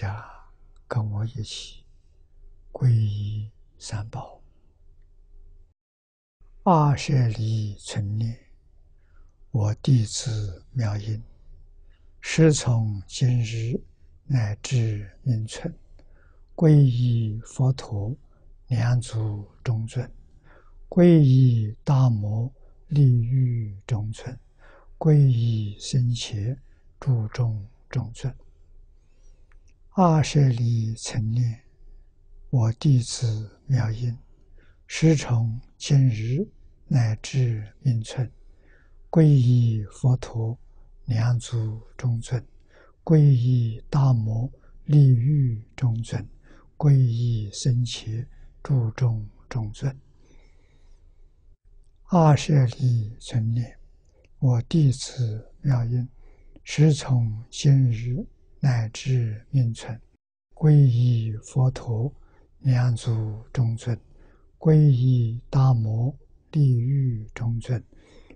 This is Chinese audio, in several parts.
家跟我一起皈依三宝。二舍离存念，我弟子妙音，师从今日乃至命存，皈依佛陀，两足中尊；皈依大摩，利欲中尊；皈依僧伽，注中中尊。二舍离存念，我弟子妙音。师从今日乃至命存，皈依佛陀，两足中尊；皈依大摩，利欲中尊；皈依僧伽，注众中尊。二舍利存念，我弟子妙音，师从今日乃至命存，皈依佛陀，两足中尊。皈依大摩地狱中尊，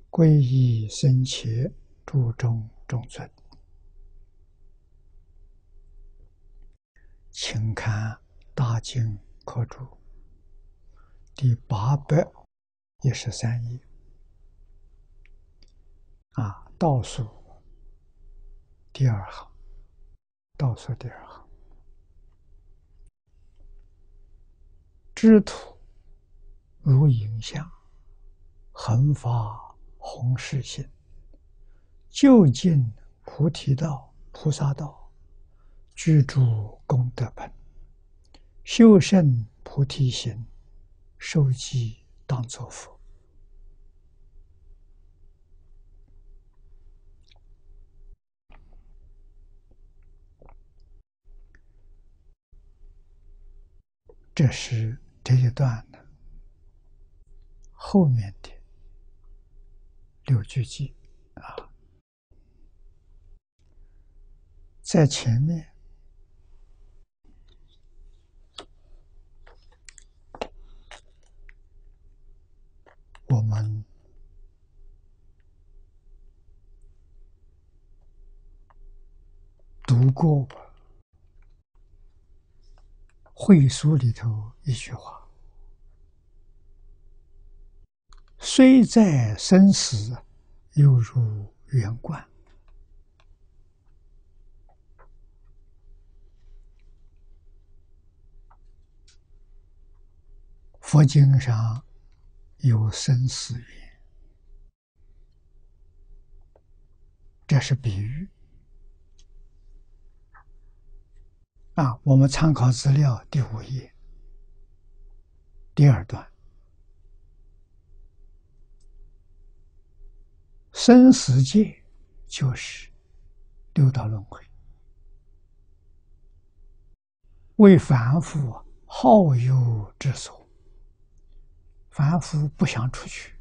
皈依僧伽注中中尊，请看《大经科注》第八百一十三页，啊，倒数第二行，倒数第二行，知土。如影像，恒发弘誓心，就近菩提道、菩萨道，居住功德本，修胜菩提心，受记当作佛。这是这一段的。后面的六句偈啊，在前面我们读过吧会书里头一句话。虽在生死，犹如圆观。佛经上有生死缘，这是比喻。啊，我们参考资料第五页第二段。生死界就是六道轮回，为凡夫好游之所。凡夫不想出去，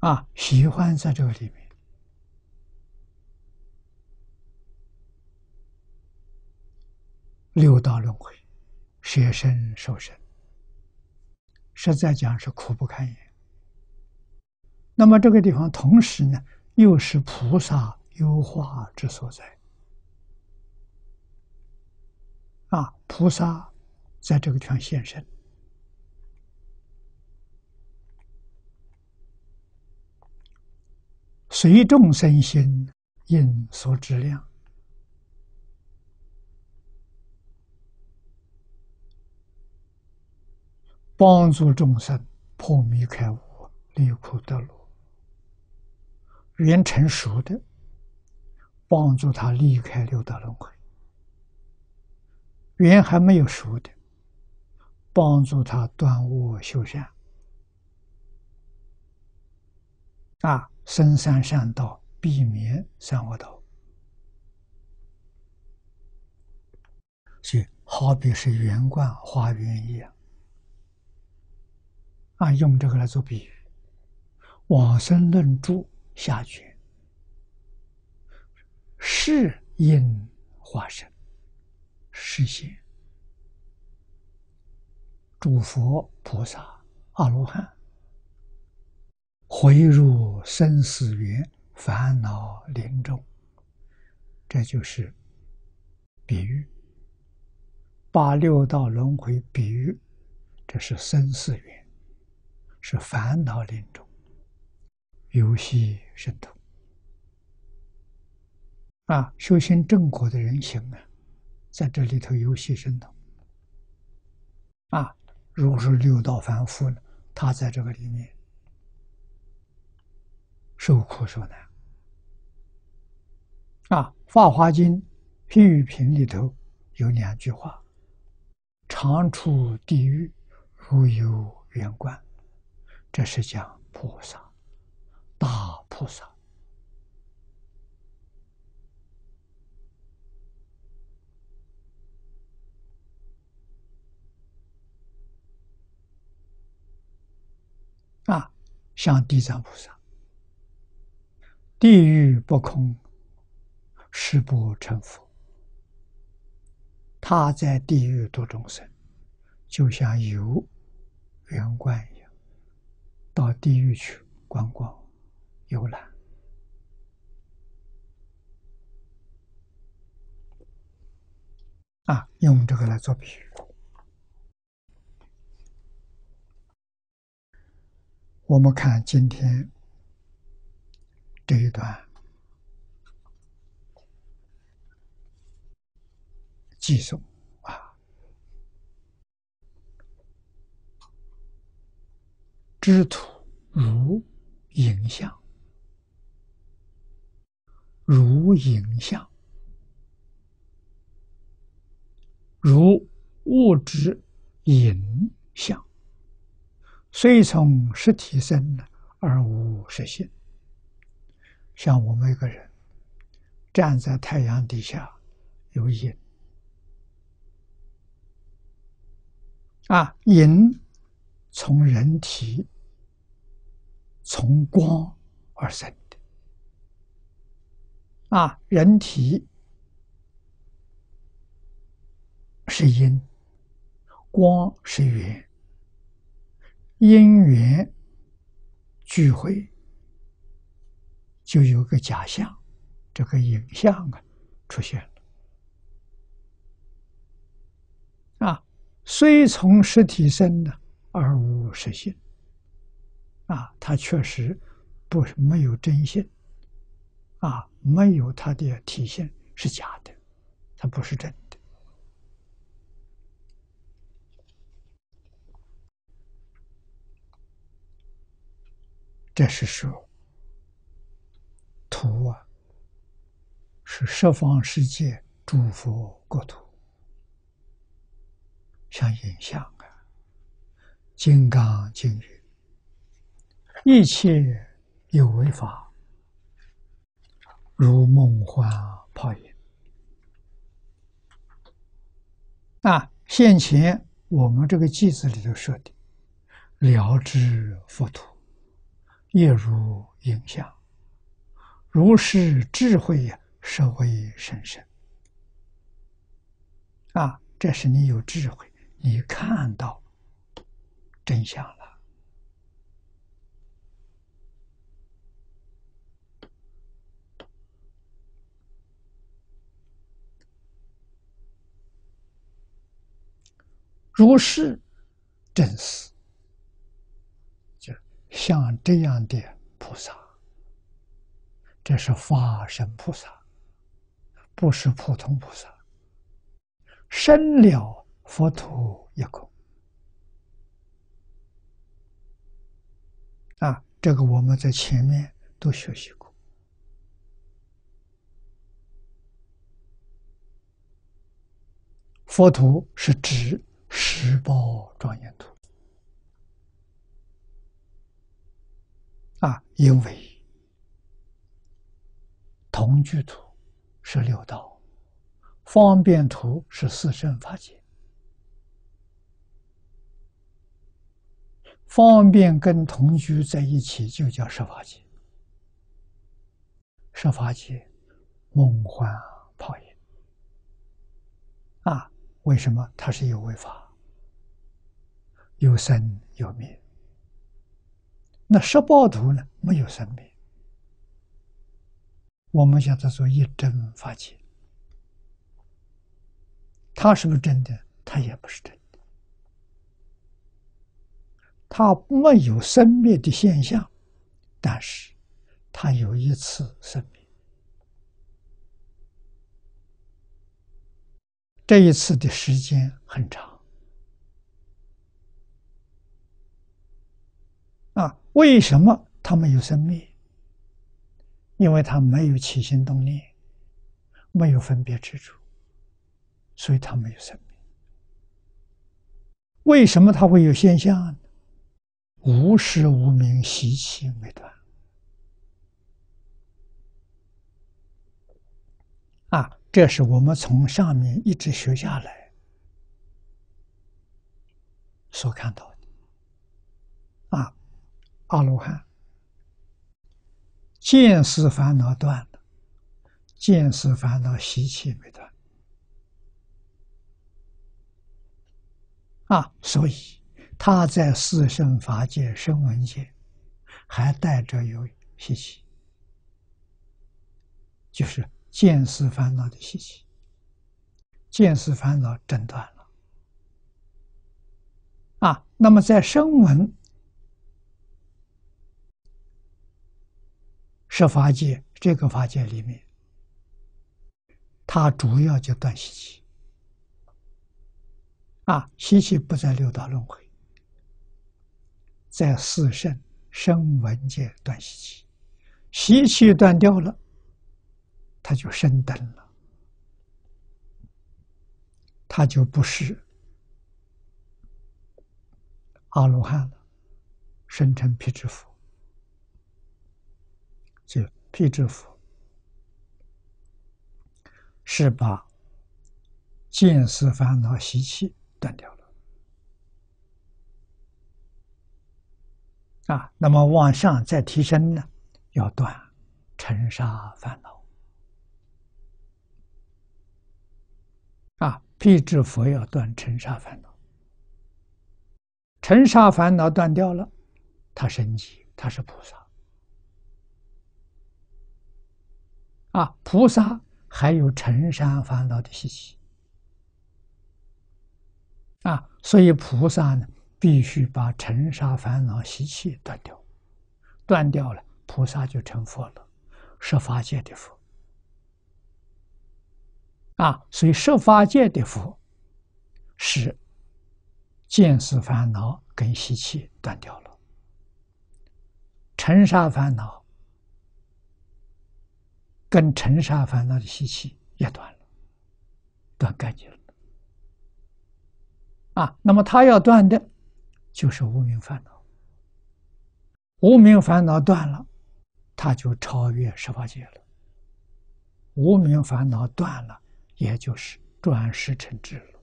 啊，喜欢在这个里面。六道轮回，舍身受身，实在讲是苦不堪言。那么这个地方同时呢，又是菩萨优化之所在。啊，菩萨在这个地方现身，随众生心应所知量，帮助众生破迷开悟，离苦得乐。缘成熟的，帮助他离开六道轮回；缘还没有熟的，帮助他断恶修善。啊，深山善道，避免三恶道。所以，好比是圆观花园一样。啊，用这个来做比喻，往生论著。下卷是因化身，实现诸佛菩萨、阿罗汉回入生死缘，烦恼临终，这就是比喻。把六道轮回比喻，这是生死缘，是烦恼临终，游戏生动。啊，修行正果的人行啊，在这里头游戏生动。啊，如果是六道凡夫呢，他在这个里面受苦受难。啊，《法华经》譬喻品里头有两句话：“常处地狱，如有远观。”这是讲菩萨，大菩萨。啊，像地藏菩萨，地狱不空，誓不成佛。他在地狱度众生，就像游圆观一样，到地狱去观光游览。啊，用这个来做比喻。我们看今天这一段寄送啊，知土如影像，如影像，如物质影像。虽从实体生而无实性，像我们一个人站在太阳底下，有影啊，影从人体从光而生的啊，人体是阴，光是圆。因缘聚会，就有个假象，这个影像啊出现了。啊，虽从实体生的，而无实性。啊，它确实不是没有真性，啊，没有它的体现是假的，它不是真的。这是说，图啊，是十方世界诸佛国土，像影像。金刚经云：“一切有为法，如梦幻泡影。”啊，现前我们这个句子里头说的，了知佛土。亦如影像，如是智慧呀，是为神圣。啊，这是你有智慧，你看到真相了。如是真实。就像这样的菩萨，这是法身菩萨，不是普通菩萨。生了佛土一空这个我们在前面都学习过。佛图是指十宝庄严图。啊，因为同居图是六道，方便图是四圣法界，方便跟同居在一起就叫十法界，十法界梦幻泡影啊，为什么它是有为法，有生有灭？那十报图呢？没有生灭。我们叫它做一真法界，它是不是真的？它也不是真的，它没有生灭的现象，但是它有一次生灭。这一次的时间很长啊！为什么它没有生灭？因为它没有起心动念，没有分别之处，所以它没有生命。为什么它会有现象呢？无时无名习气没断啊！这是我们从上面一直学下来所看到的啊，阿罗汉。见思烦恼断了，见思烦恼习气没断啊，所以他在四圣法界、声闻界还带着有习气，就是见思烦恼的习气，见思烦恼诊断了啊。那么在声闻。设法界这个法界里面，它主要就断习气啊，习气不在六道轮回，在四圣声闻界断习气，习气断掉了，他就升灯了，他就不是阿罗汉了，生成辟支佛。就辟支佛是把见思烦恼习气断掉了。啊，那么往上再提升呢，要断尘沙烦恼。啊，辟支佛要断尘沙烦恼，尘沙烦恼断掉了，他升级，他是菩萨。啊，菩萨还有尘沙烦恼的习气。啊，所以菩萨呢，必须把尘沙烦恼习气断掉，断掉了，菩萨就成佛了，十法界的佛啊，所以十法界的佛是见思烦恼跟习气断掉了，尘沙烦恼。跟尘沙烦恼的习气也断了，断干净了啊！那么他要断的，就是无名烦恼。无名烦恼断了，他就超越十八界了。无名烦恼断了，也就是转世成智了。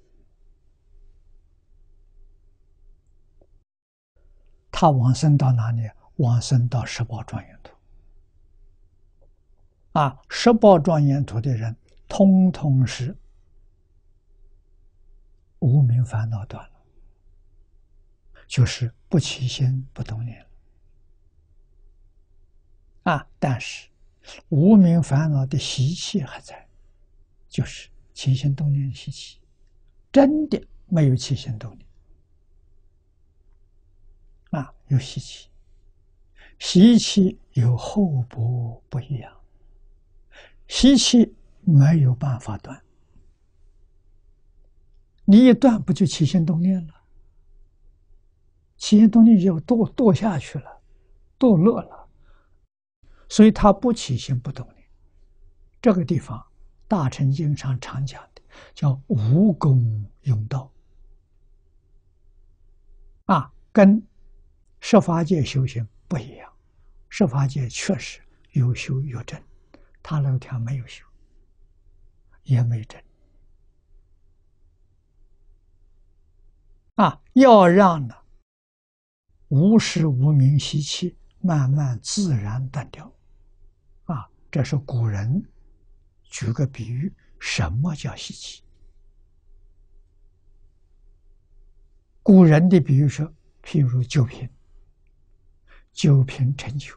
他往生到哪里？往生到十宝庄严土。啊，十八庄严土的人，通通是无名烦恼断了，就是不起心不动念。啊，但是无名烦恼的习气还在，就是起心动念的习气，真的没有起心动念。啊，有习气，习气有厚薄不一样。习气没有办法断，你一断不就起心动念了？起心动念就堕堕下去了，堕落了，所以他不起心不动念。这个地方，大乘经上常讲的叫无功用道，啊，跟设法界修行不一样。设法界确实有修有证。他那条没有修，也没证啊！要让呢无时无名习气慢慢自然淡掉。啊，这是古人举个比喻，什么叫习气？古人的比喻说，譬如酒瓶，酒瓶盛酒，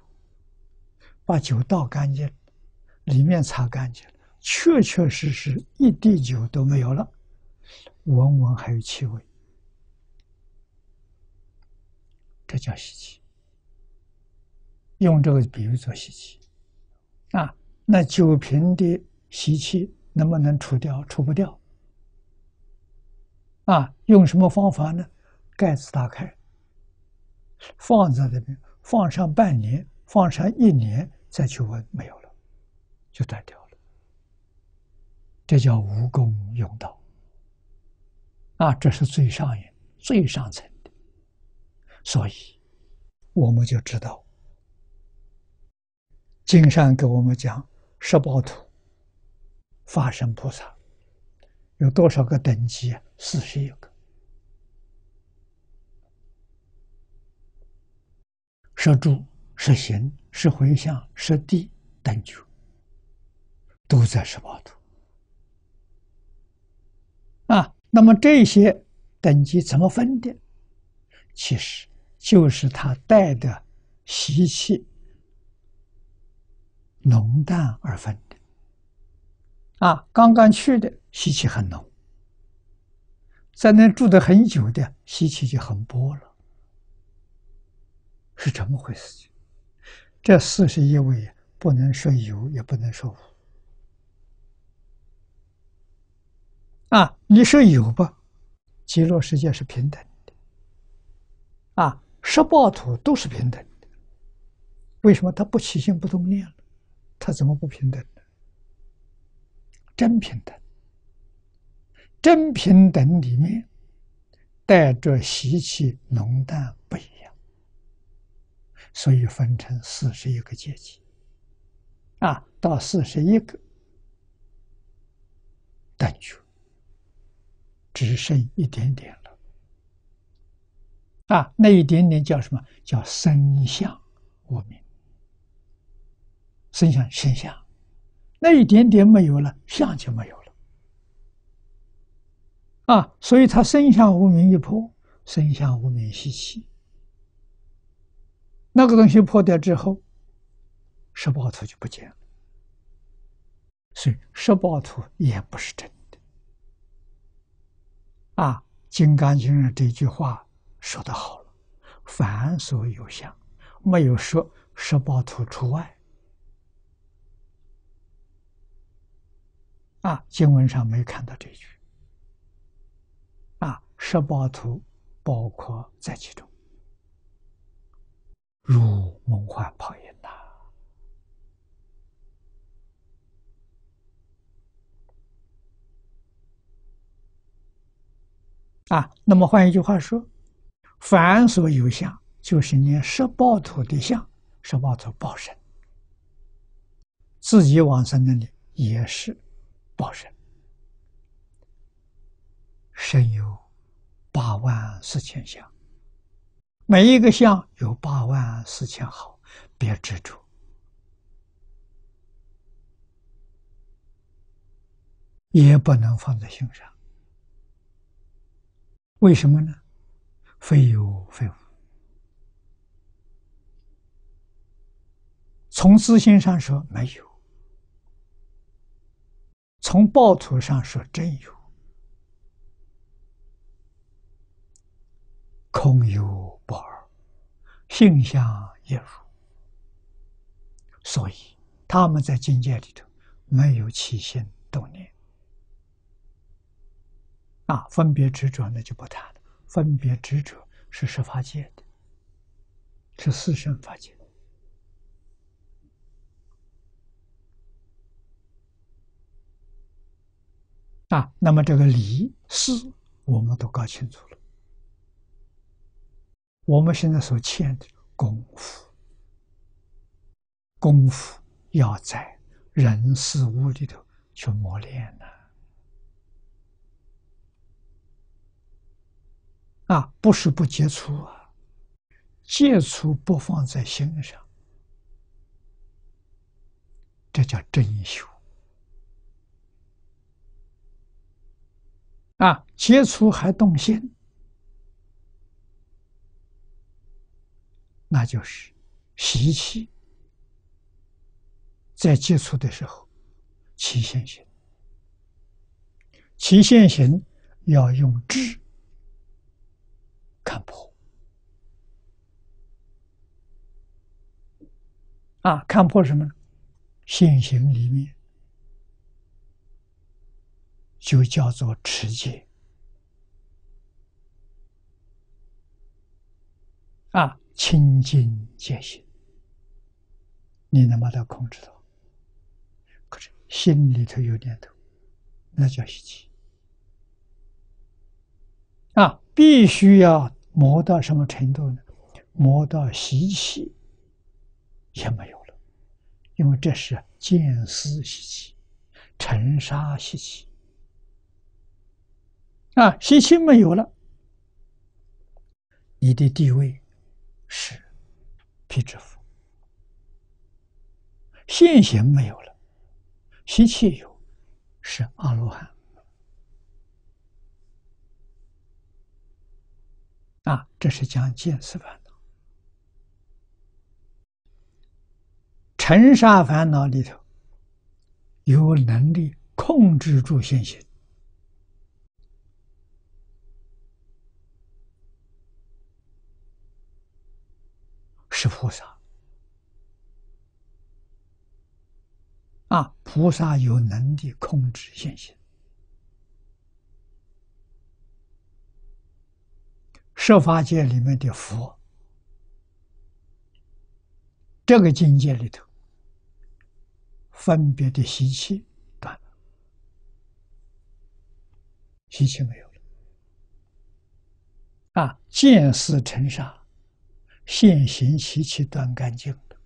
把酒倒干净，里面擦干净，确确实实一滴酒都没有了，闻闻还有气味，这叫稀奇。用这个比喻做稀奇，啊，那酒瓶的习气能不能除掉？除不掉。啊，用什么方法呢？盖子打开，放在那边，放上半年，放上一年，再去闻，没有了，就断掉了。这叫无功用道。啊，这是最上瘾、最上层，所以我们就知道。经上给我们讲，十八图法身菩萨有多少个等级啊？四十一个。十住、十行、十回向、十地等觉，都在十八图啊。那么这些等级怎么分的？其实就是他带的习气。浓淡而分的，啊，刚刚去的习气很浓，在那住的很久的习气就很薄了，是这么回事？这四十一位不能说有，也不能说无，啊，你说有吧？极乐世界是平等，十八土都是平等的，为什么它不起心不动念了？他怎么不平等呢？真平等，真平等里面带着习气浓淡不一样，所以分成四十一个阶级。啊，到四十一个等觉，只剩一点点了。啊，那一点点叫什么？叫身相无明。生相现象，那一点点没有了，相就没有了。啊，所以他生相无名一破，生相无名习气，那个东西破掉之后，十八图就不见了。所以十八图也不是真的。啊，《金刚经》上这句话说的好了：“凡所有相，没有说十八图除外。”啊，经文上没看到这句。啊，十八图包括在其中，如梦幻泡影呐。啊，那么换一句话说，凡所有相，就是念十八图的相，十八图报身，自己往生那里也是。报身，身有八万四千相，每一个相有八万四千好，别执着，也不能放在心上。为什么呢？非有非无，从自心上说没有。从报图上说，真有；空有不二，性相一如。所以他们在境界里头没有起心动念啊，分别执着那就不谈了。分别执着是十法界的，是四圣法界。啊，那么这个理事我们都搞清楚了。我们现在所欠的功夫，功夫要在人事物里头去磨练呢。啊不是不接触啊，接触不放在心上，这叫真修。啊，接触还动心，那就是习气在接触的时候起现行，起现行要用智看破啊，看破什么呢？现行里面就叫做持戒。啊，清净戒心，你能把它控制到？可是心里头有念头，那叫习气。啊，必须要磨到什么程度呢？磨到习气也没有了，因为这是见思习气、尘沙习气。啊，习气没有了，你的地位。是辟支佛，现行没有了，习气有，是阿罗汉。啊，这是讲见思烦恼，尘沙烦恼里头有能力控制住现行。是菩萨啊！菩萨有能力控制现行。设法界里面的佛，这个境界里头，分别的习气断了，习气没有了啊！见思成沙。现行习气断干净的，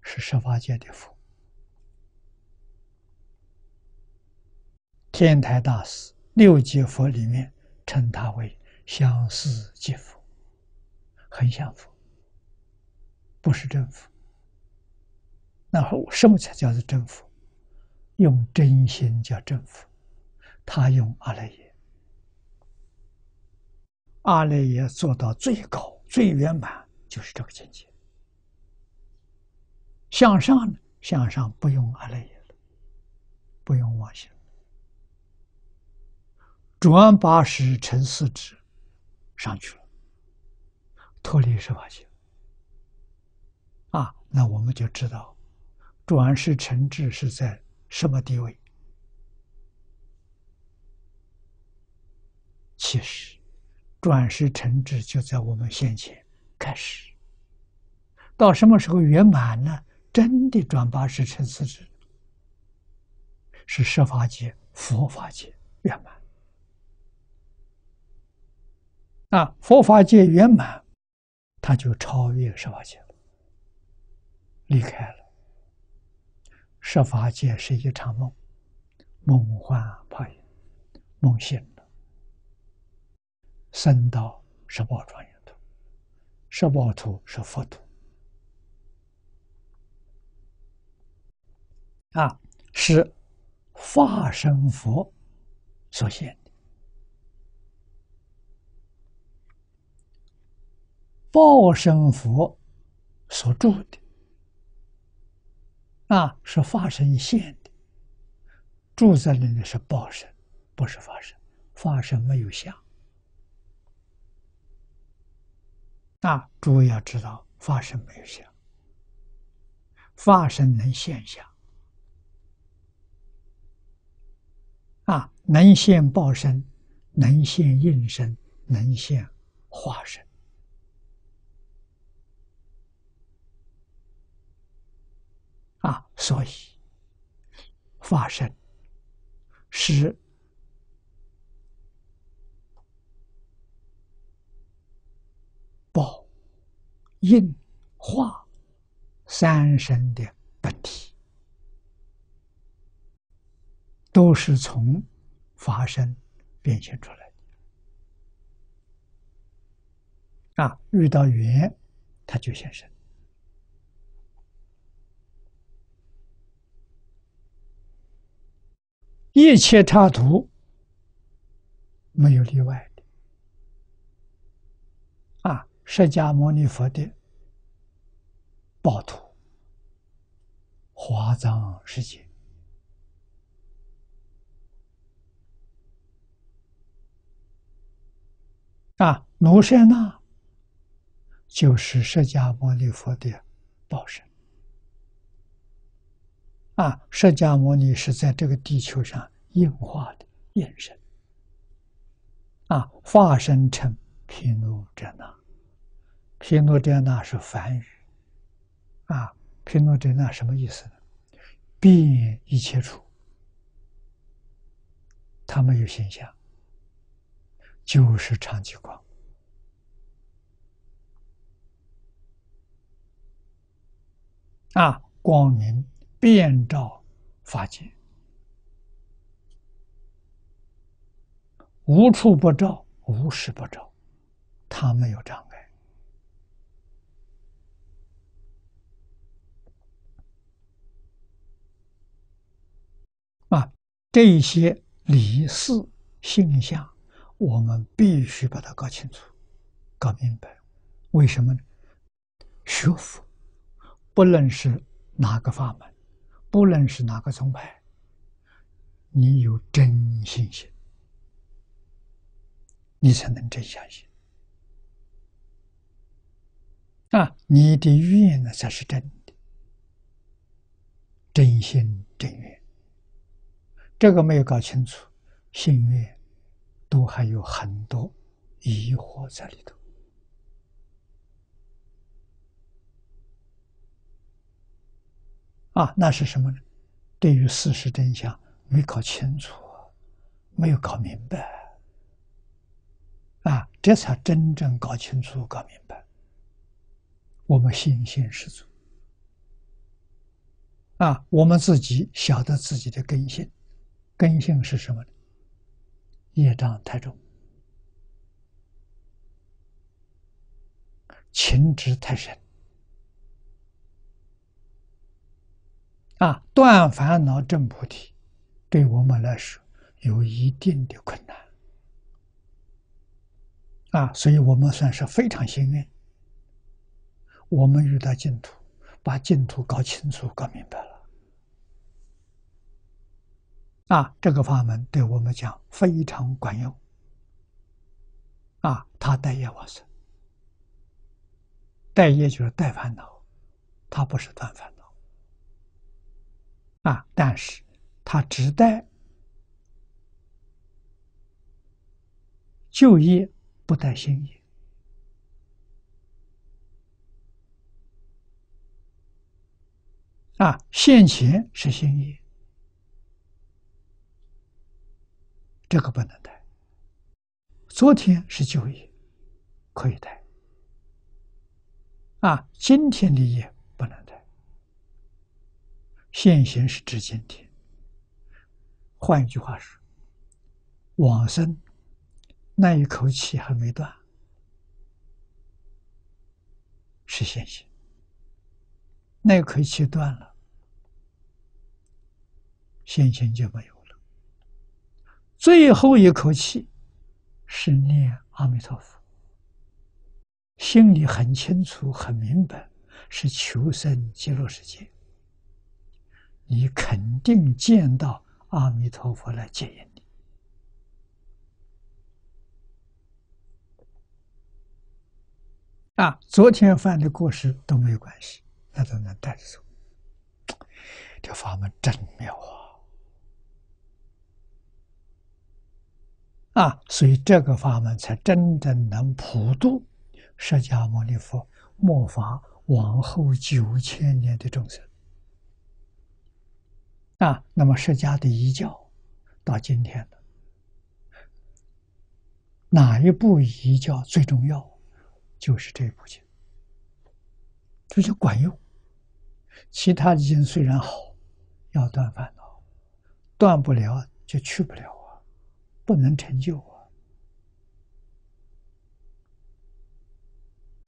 是十法界的佛。天台大师六界佛里面称他为相似即佛，很像佛，不是真佛。那什么才叫做真佛？用真心叫真佛，他用阿赖耶，阿赖耶做到最高最圆满。就是这个境界。向上呢？向上不用阿赖耶了，不用妄想，转八十成四智上去了，脱离十法界。啊，那我们就知道，转世成智是在什么地位？其实，转世成智就在我们先前。开始到什么时候圆满呢？真的转八十成四智，是十法界、佛法界圆满。啊，佛法界圆满，他就超越十法界，离开了。十法界是一场梦，梦幻泡影，梦醒了，升到十宝庄严。十宝土是佛土啊，是化身佛所现的，报身佛所住的。啊，是化身现的，住在那里是报身，不是化身，化身没有相。啊，诸位要知道，发生没有相，发生能现象，啊，能现报身，能现应身，能现化身，啊，所以发生是。报、应、化三身的本体，都是从发生变现出来的。啊，遇到缘，它就现身。一切插图没有例外的啊。释迦牟尼佛的暴徒，华藏世界。啊，卢舍那就是释迦牟尼佛的报身。啊，释迦牟尼是在这个地球上应化的现身。啊，化身成毗卢遮那，毗卢遮那是梵语。啊，毗卢遮那什么意思呢？遍一切处，它没有形象。就是长吉光啊，光明遍照法界，无处不照，无时不照，他没有障碍啊。这些理事现象。我们必须把它搞清楚、搞明白。为什么呢？学佛不论是哪个法门，不论是哪个宗派，你有真信心，你才能真相信。啊，你的愿呢才是真的，真心真愿。这个没有搞清楚，信愿。都还有很多疑惑在里头啊！那是什么呢？对于事实真相没搞清楚，没有搞明白啊！这才真正搞清楚、搞明白，我们信心十足啊！我们自己晓得自己的根性，根性是什么呢？业障太重，情执太深，啊，断烦恼证菩提，对我们来说有一定的困难，啊，所以我们算是非常幸运，我们遇到净土，把净土搞清楚、搞明白了。啊，这个法门对我们讲非常管用。啊，他带业往生，带业就是带烦恼，他不是断烦恼。啊，但是他只带旧业，不带新业。啊，现前是新业。这个不能带。昨天是旧业，可以带。啊，今天的业。现行是指今天。换一句话说，往生那一口气还没断，是现行。那一口气断了，现行就没有了。最后一口气是念阿弥陀佛，心里很清楚、很明白，是求生极乐世界。你肯定见到阿弥陀佛来接引你啊！昨天犯的过失都没有关系，那都能带着走。这法门真妙啊！啊，所以这个法门才真正能普度释迦牟尼佛末法往后九千年的众生。啊，那么释迦的遗教到今天的哪一部遗教最重要？就是这一部经，这就管用。其他的经虽然好，要断烦恼，断不了就去不了啊。不能成就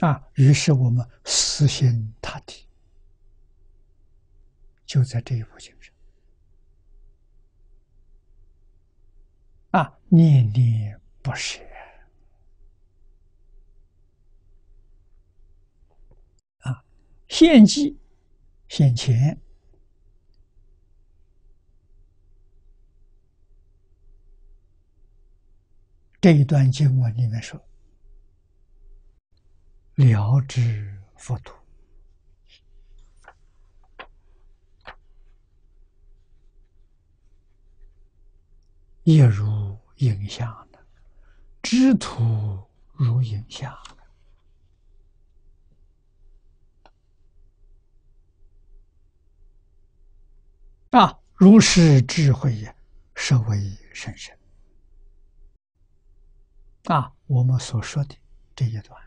啊！啊，于是我们死心塌地，就在这一部经上啊，念念不舍啊！献祭、献钱。这一段经文里面说：“了知佛土，亦如影像的，知土如影像。”啊，如是智慧也，是为甚深。啊，我们所说的这一段，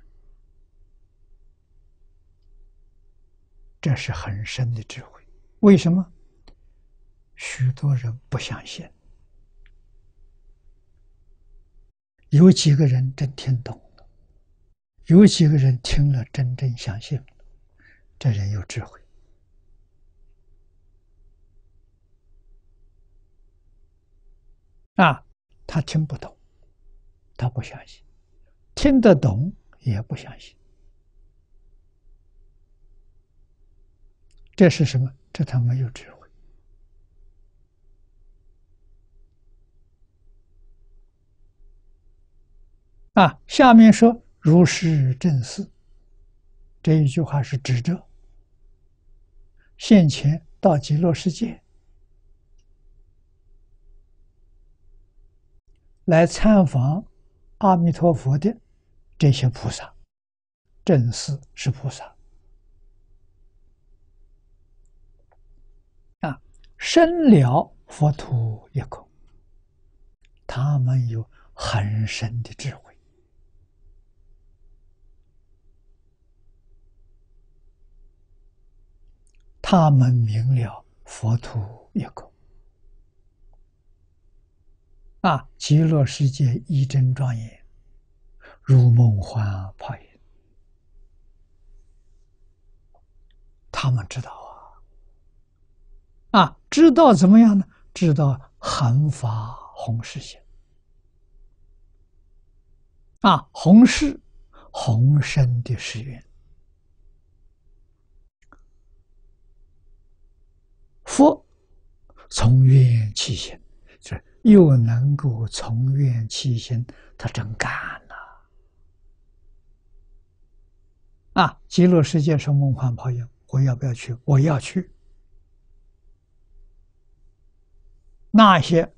这是很深的智慧。为什么？许多人不相信，有几个人真听懂了，有几个人听了真正相信了，这人有智慧。啊，他听不懂，他不相信；听得懂也不相信。这是什么？这他没有智慧。啊，下面说如是正事，这一句话是指着现前到极乐世界。来参访阿弥陀佛的这些菩萨，正是是菩萨。啊，深了佛土一空，他们有很深的智慧，他们明了佛土一空。啊！极乐世界一真庄严，如梦幻泡影。他们知道啊，啊，知道怎么样呢？知道恒法弘誓行。啊，弘誓，弘深的誓愿。佛从愿起行。又能够从愿起心，他真干了啊！极乐世界是梦幻泡影，我要不要去？我要去。那些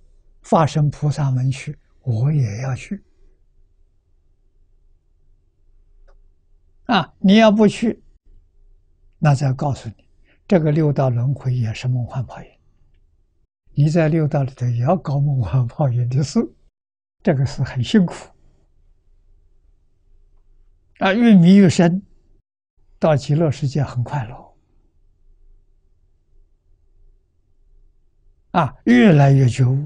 发生菩萨门去，我也要去。啊！你要不去，那再告诉你，这个六道轮回也是梦幻泡影。你在六道里头也要搞梦幻泡影的事，这个是很辛苦啊！越迷越深，到极乐世界很快乐啊！越来越觉悟，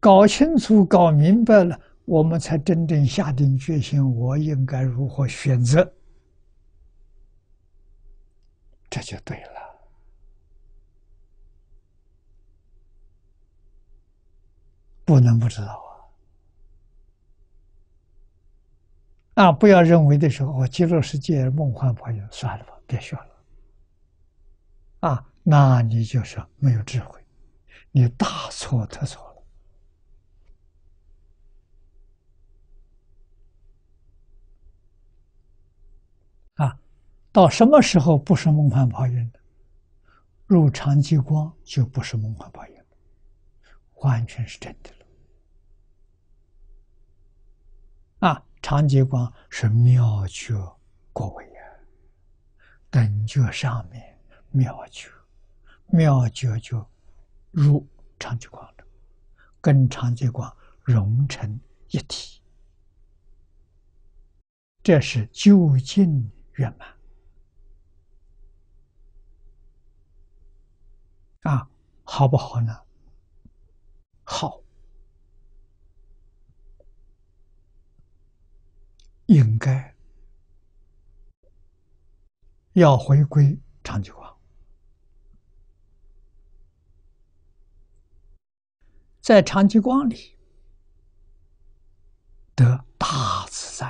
搞清楚、搞明白了，我们才真正下定决心，我应该如何选择，这就对了。不能不知道啊！啊，不要认为的时候，我极乐世界梦幻泡影，算了吧，别学了。啊，那你就是没有智慧，你大错特错了。啊，到什么时候不是梦幻泡影的？入长极光就不是梦幻泡影完全是真的了。啊，长吉光是妙觉果位呀，等觉上面妙觉，妙觉就入长吉光了，跟长吉光融成一体，这是究竟圆满。啊，好不好呢？好。应该要回归长吉光，在长吉光里得大自在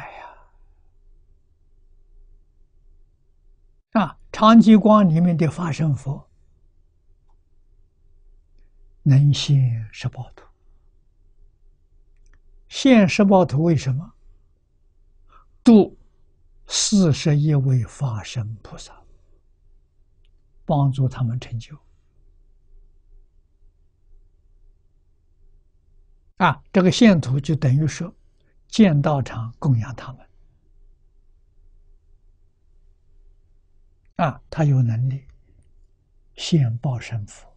呀！啊长吉光里面的法身佛能现十报图，现十报图为什么？度四十一位法身菩萨，帮助他们成就。啊，这个线图就等于说，建道场供养他们。啊，他有能力现报身佛，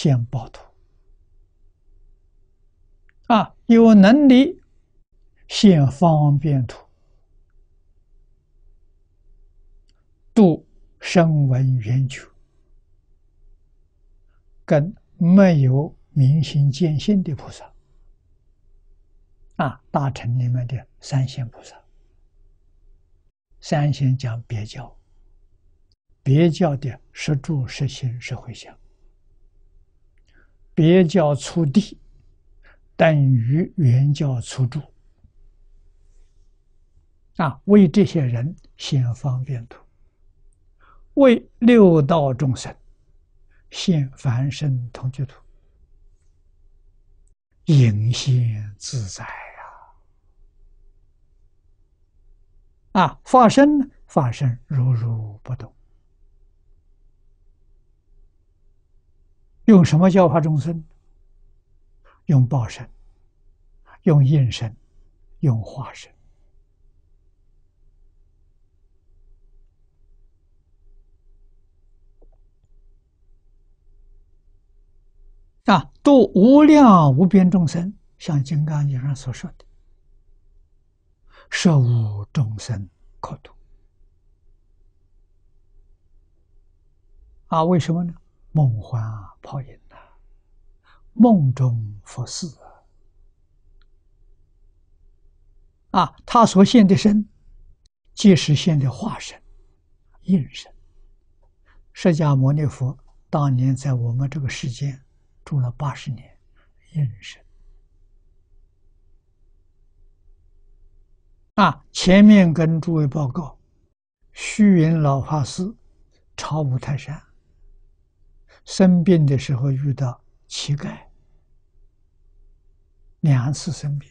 现报土。啊，有能力现方便图，度声闻缘觉，跟没有。明心见性的菩萨，啊，大乘里面的三仙菩萨，三仙讲别教，别教的十住、十心、十回向，别教出地等于原教出住，啊，为这些人显方便图，为六道众生现凡身同居图。隐现自在呀！啊，发生发生如如不动，用什么教化众生？用报身，用应身，用化身。啊，度无量无边众生，像《金刚经》上所说的，“设无众生可度”。啊，为什么呢？梦幻泡影呐，梦中佛事啊！啊，他所现的身，即是现的化身、应身。释迦牟尼佛当年在我们这个世间。住了八十年，应身啊！前面跟诸位报告，虚云老法师朝五台山生病的时候遇到乞丐，两次生病，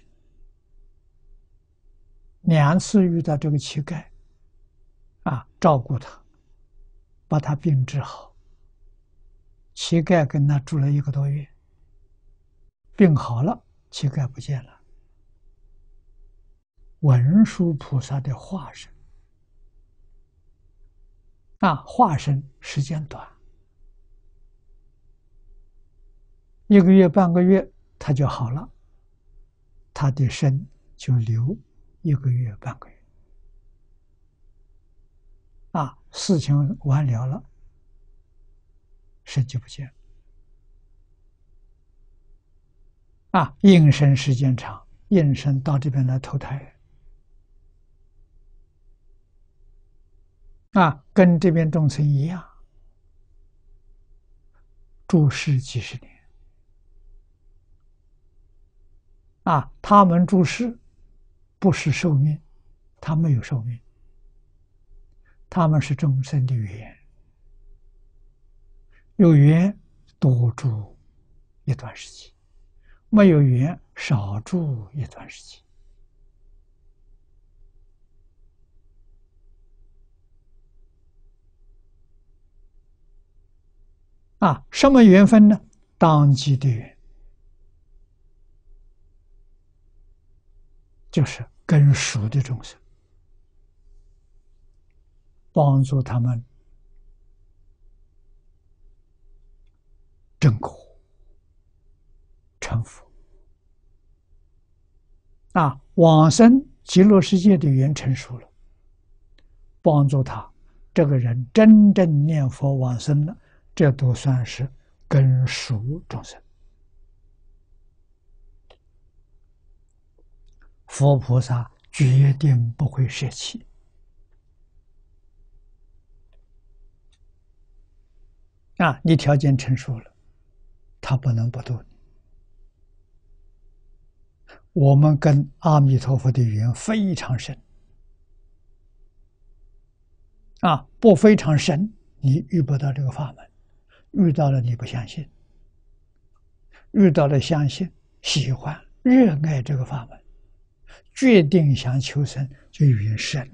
两次遇到这个乞丐，啊，照顾他，把他病治好。乞丐跟他住了一个多月，病好了，乞丐不见了。文殊菩萨的化身，啊，化身时间短，一个月半个月他就好了，他的身就留一个月半个月，啊，事情完了了。身就不见了啊！应身时间长，应身到这边来投胎啊，跟这边众生一样，住世几十年啊。他们住世不是寿命，他没有寿命，他们是众生的缘。有缘多住一段时期，没有缘少住一段时期。啊，什么缘分呢？当机的缘，就是跟熟的众生，帮助他们。正果成佛啊，往生极乐世界的缘成熟了，帮助他这个人真正念佛往生了，这都算是根熟众生。佛菩萨决定不会舍弃啊，你条件成熟了。他不能不度你。我们跟阿弥陀佛的缘非常深啊，不非常深，你遇不到这个法门，遇到了你不相信，遇到了相信、喜欢、热爱这个法门，决定想求生，就越深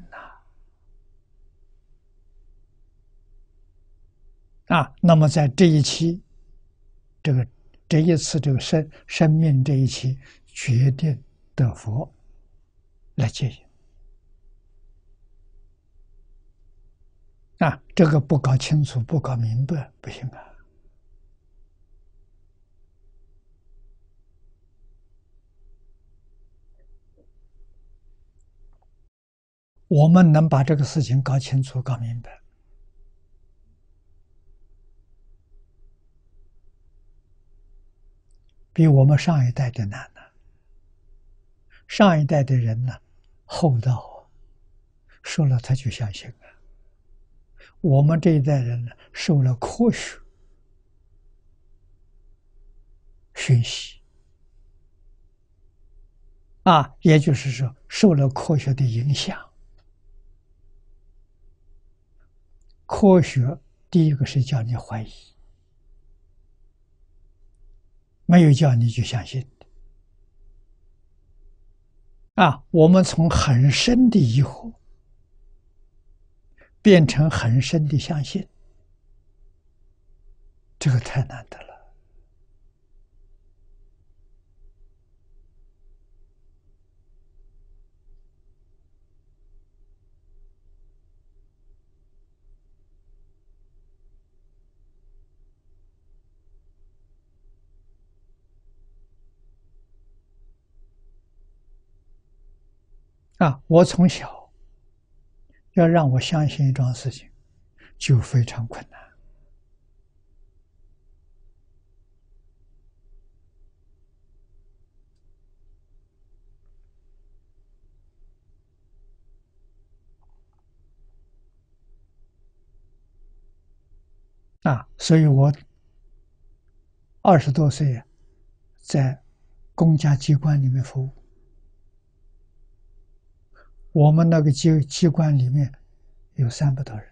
呐。啊，那么在这一期，这个这一次这个生生命这一期，决定得佛来接引。啊，这个不搞清楚、不搞明白不行啊！我们能把这个事情搞清楚、搞明白，比我们上一代的难呢。上一代的人呢，厚道，说了他就相信了。我们这一代人呢，受了科学熏习，啊，也就是说，受了科学的影响。科学第一个是叫你怀疑，没有叫你去相信啊，我们从很深的疑惑。变成很深的相信，这个太难得了。啊！我从小。要让我相信一桩事情，就非常困难啊！所以我二十多岁在公家机关里面服务。我们那个机机关里面有三百多人，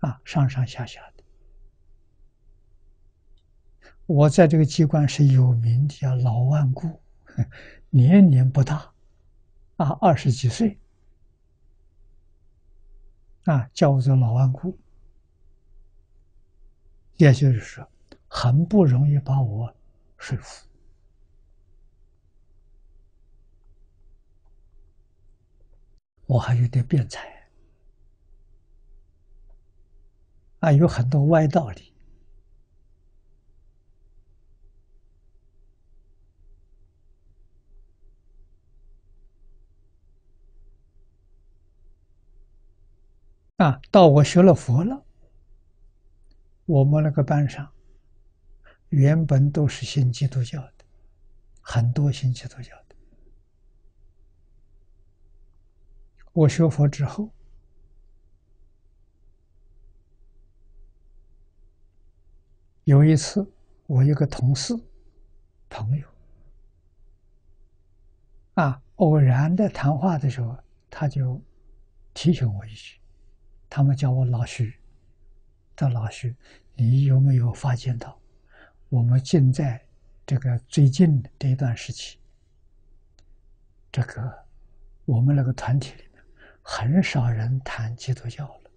啊，上上下下的。我在这个机关是有名的，叫老顽固，年年不大，啊，二十几岁，啊，叫我做老顽固，也就是说，很不容易把我说服。我还有点辩才啊，有很多歪道理啊。到我学了佛了，我们那个班上原本都是信基督教的，很多信基督教的。我学佛之后，有一次，我一个同事朋友啊，偶然的谈话的时候，他就提醒我一句：“他们叫我老徐，叫老徐，你有没有发现到，我们现在这个最近这一段时期，这个我们那个团体里。”很少人谈基督教了，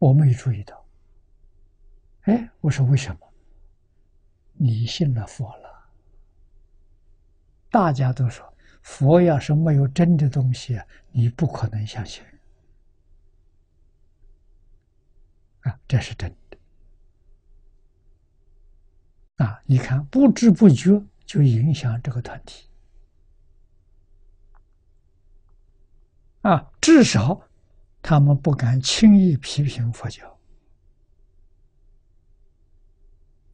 我没注意到。哎，我说为什么？你信了佛了，大家都说佛要是没有真的东西，你不可能相信。啊，这是真的。啊，你看，不知不觉就影响这个团体。啊，至少他们不敢轻易批评佛教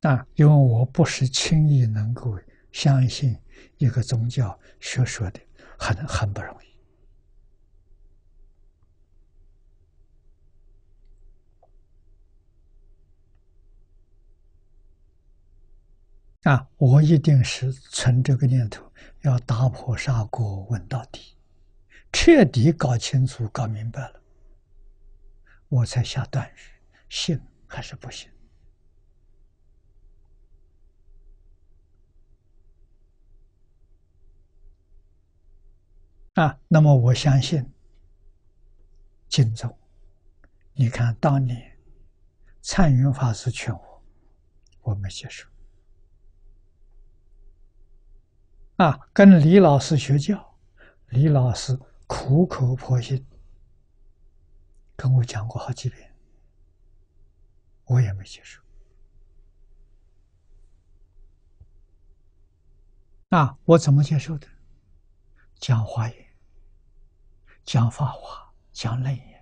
啊，因为我不是轻易能够相信一个宗教学说的，很很不容易啊！我一定是存这个念头，要打破砂锅问到底。彻底搞清楚、搞明白了，我才下断语：信还是不信？啊，那么我相信经宗。你看，当年灿云法师劝我，我没接受。啊，跟李老师学教，李老师苦口婆心跟我讲过好几遍，我也没接受。啊，我怎么接受的？讲华严，讲法华，讲楞严。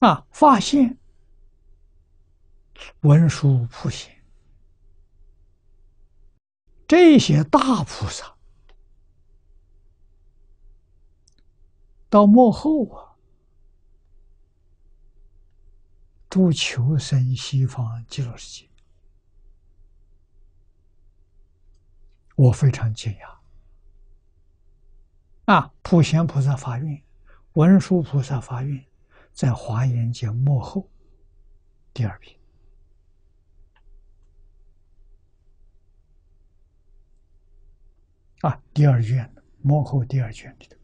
啊！发现文殊普贤这些大菩萨，到幕后啊，都求生西方极乐世界，我非常惊讶。啊！普贤菩萨发愿，文殊菩萨发愿。在华严经幕后第二品啊，第二卷幕后第二卷里头，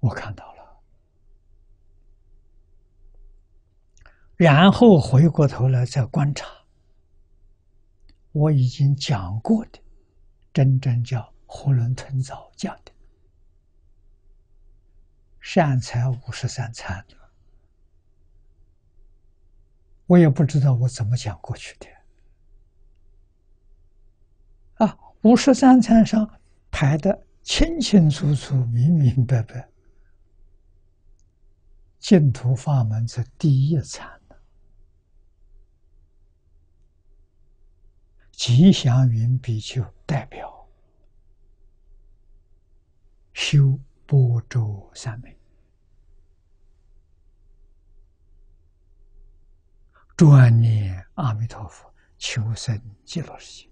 我看到了，然后回过头来再观察，我已经讲过的，真正叫囫囵吞枣讲的。善财五十三参，我也不知道我怎么讲过去的。啊，五十三参上排的清清楚楚、明明白白，净土法门是第一参的，吉祥云比丘代表修波州三昧。转念阿弥陀佛，求生极乐世界。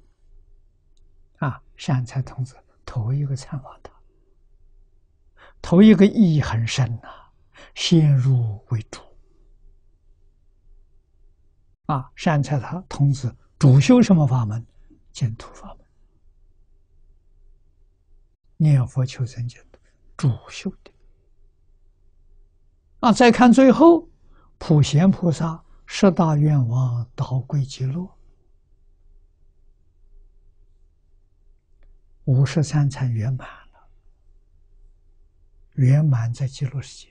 善财童子头一个参访他，头一个意义很深呐，先入为主。啊，善财他童子主修什么法门？净土法门，念佛求生净土，主修的。啊，再看最后，普贤菩萨。十大愿望导归极乐，五十三参圆满了，圆满在极乐世界。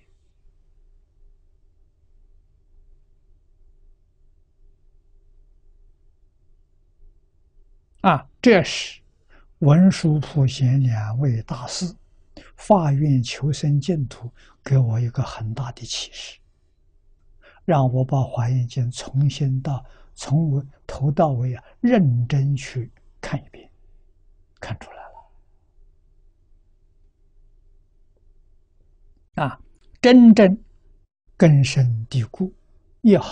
啊，这是文殊普贤两位大师发愿求生净土，给我一个很大的启示。让我把《华严经》重新到从头到尾啊，认真去看一遍，看出来了啊，真正根深蒂固，一毫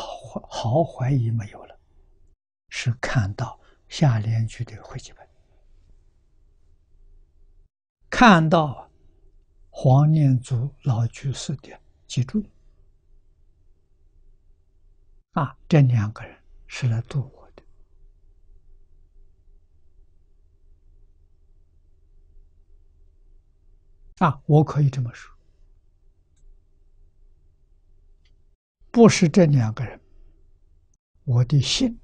毫怀疑没有了，是看到下联句的汇集本，看到黄念祖老居士的记住。啊，这两个人是来度我的啊！我可以这么说，不是这两个人，我的心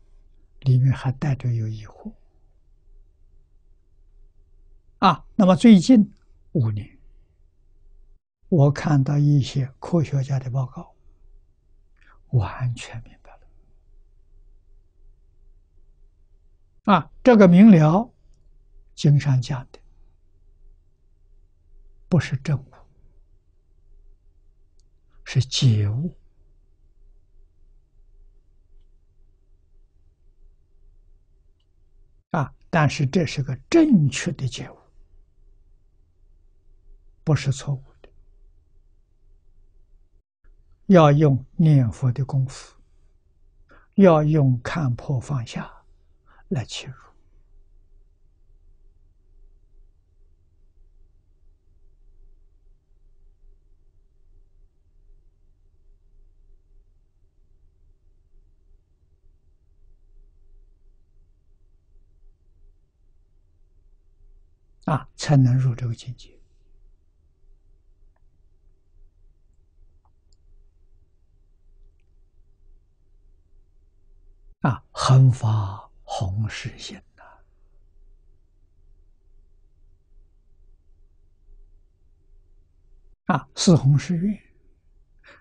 里面还带着有疑惑啊。那么最近五年，我看到一些科学家的报告，完全明白了。啊，这个明了，经上讲的不是正悟，是解悟啊。但是这是个正确的觉悟，不是错误的。要用念佛的功夫，要用看破放下。来切入啊，才能入这个境界。啊，恒发弘誓心呐！啊，是弘誓愿，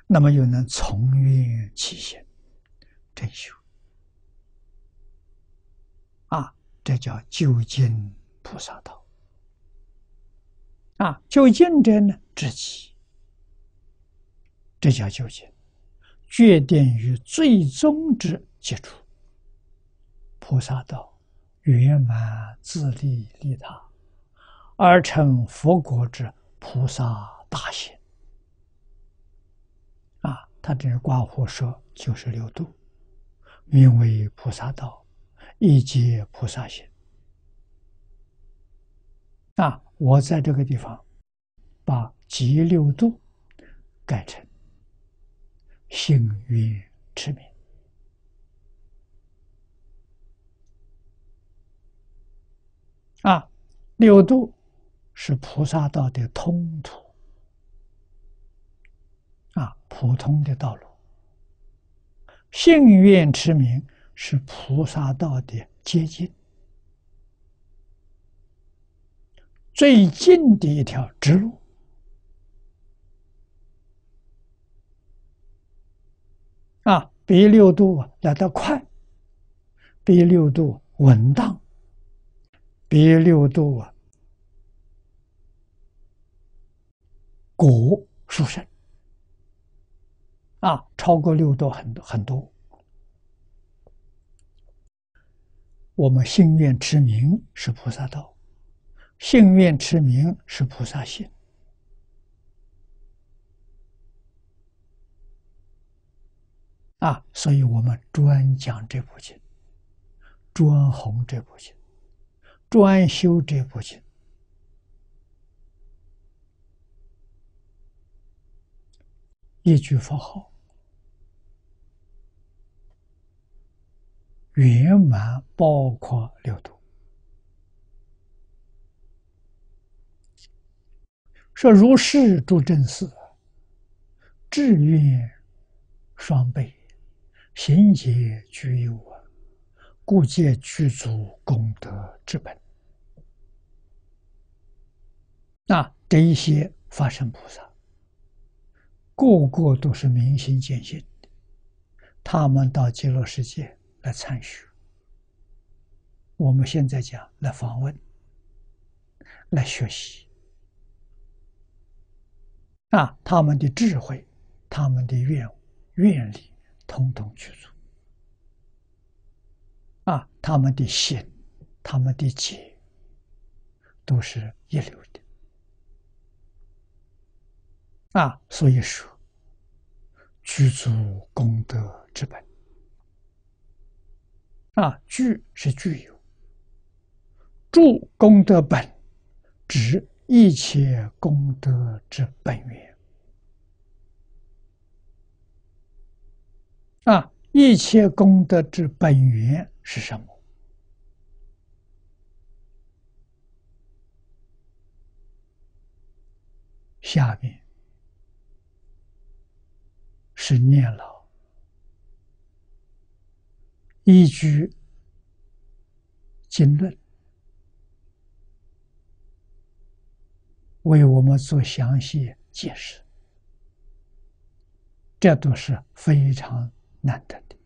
那么又能从愿起行，真修。啊，这叫究竟菩萨道。啊，究竟者呢，知己，这叫究竟，决定于最终之基础。菩萨道圆满自利利他，而成佛国之菩萨大行。啊，他这刮胡说九十六度，名为菩萨道，一切菩萨行。啊，我在这个地方把极六度改成幸运持名。啊，六度是菩萨道的通途，啊，普通的道路。幸愿持名是菩萨道的接近，最近的一条直路。啊，比六度来得快，比六度稳当。比六度啊，果殊胜啊，超过六度很多很多。我们心愿持名是菩萨道，心愿持名是菩萨行啊，所以我们专讲这部经，专弘这部经。专修这部经，一句佛号，圆满包括六度。说如是诸正事，志愿双倍，行解具有啊。故借具足功德之本，那这一些法身菩萨，个个都是明心见性的，他们到极乐世界来参学。我们现在讲来访问，来学习，啊，他们的智慧，他们的愿愿力，统统具足。啊，他们的心，他们的解，都是一流的。啊，所以说，具足功德之本。啊，具是具有，住功德本，指一切功德之本源。啊，一切功德之本源。是什么？下面是念老依据经论，为我们做详细解释，这都是非常难得的。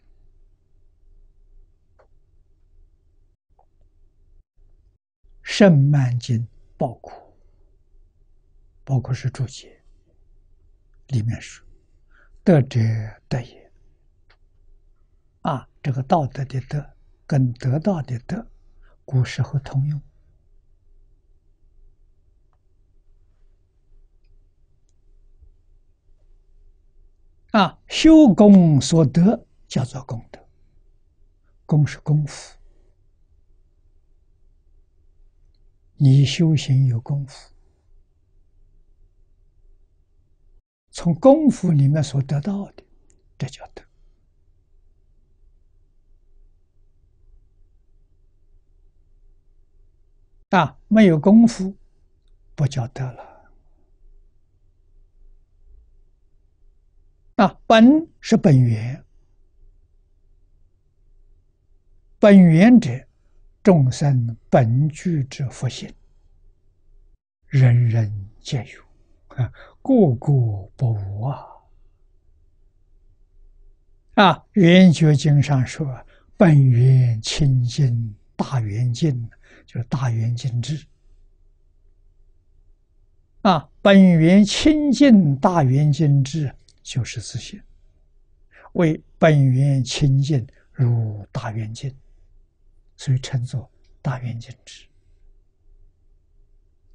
圣曼经报库，包括是注解，里面说：“德者德也。”啊，这个道德的德跟得到的德，古时候通用。啊，修功所得叫做功德，功是功夫。你修行有功夫，从功夫里面所得到的，这叫德。啊，没有功夫，不叫得了。啊，本是本源，本源者，众生本具之佛性，人人皆有，啊，个个不无啊。啊，《圆觉经》上说：“本源清净大圆净，就是大圆净智。”啊，本源清净大圆净智就是自信，为本源清净如大圆净，所以称作大圆净智。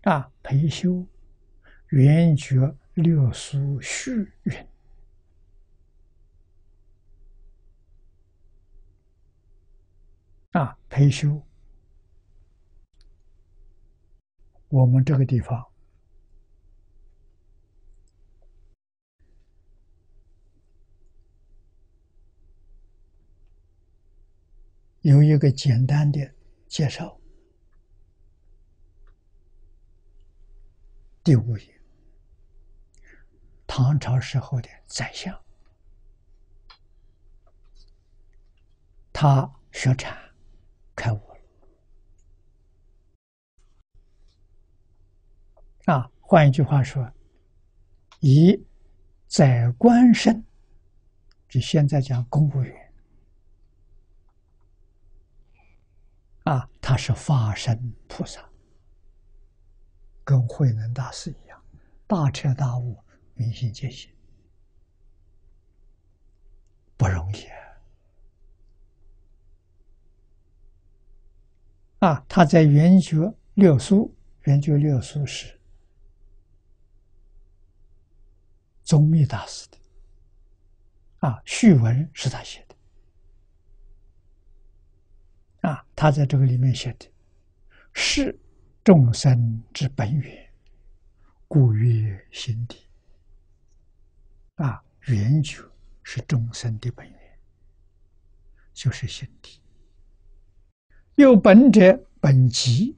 啊，培修圆觉六书序云。啊，培修，我们这个地方有一个简单的介绍。第五页，唐朝时候的宰相，他学禅。开悟了啊！换一句话说，以宰官身，就现在讲公务员啊，他是化身菩萨，跟慧能大师一样，大彻大悟，明心见性，不容易。啊，他在圆觉六书，圆觉六书是宗密大师的，啊，序文是他写的，啊，他在这个里面写的，是众生之本源，故曰心地。啊，圆觉是众生的本源，就是心地。有本者本极，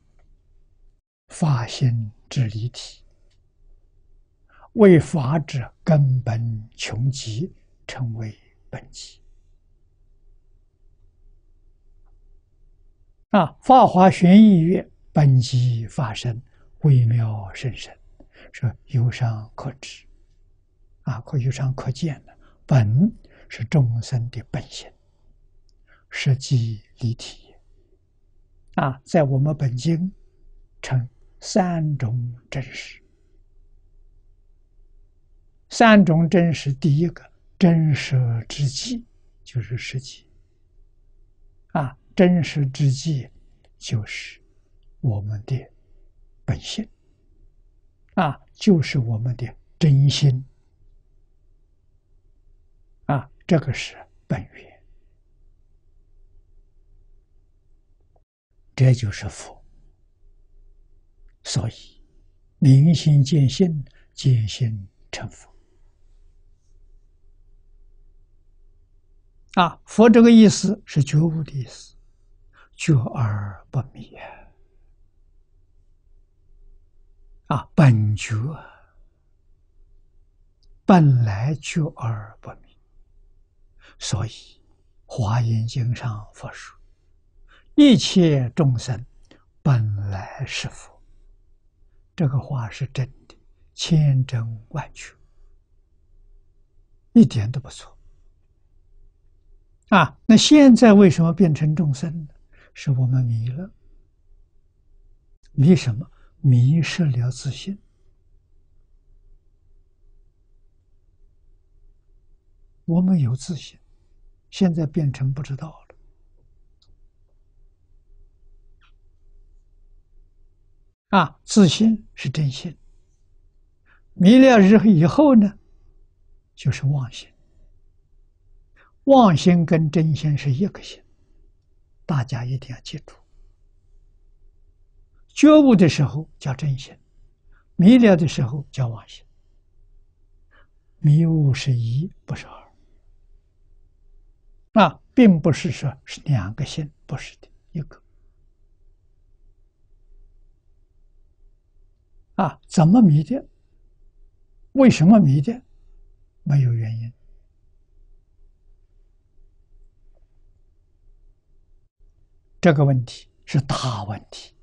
法心之离体，为法者根本穷极，称为本极。啊，《法华玄义》曰：“本极法身，微妙甚深，说有上可知。”啊，可有上可见的。本是众生的本性，实际离体。啊，在我们本经称三种真实。三种真实，第一个真实之际就是实际。真实之际就是我们的本性。啊，就是我们的真心。啊，这个是本源。这就是佛，所以明心见性，见性成佛。啊，佛这个意思是觉悟的意思，觉而不迷啊，本觉，本来觉而不迷，所以《华严经》上佛说。一切众生本来是佛，这个话是真的，千真万确，一点都不错。啊，那现在为什么变成众生呢？是我们迷了，迷什么？迷失了自信。我们有自信，现在变成不知道了。啊，自信是真心，迷了日以后呢，就是妄心。妄心跟真心是一个心，大家一定要记住。觉悟的时候叫真心，迷了的时候叫妄心。迷悟是一，不是二。那，并不是说是两个心，不是的，一个。啊，怎么迷的？为什么迷的？没有原因。这个问题是大问题。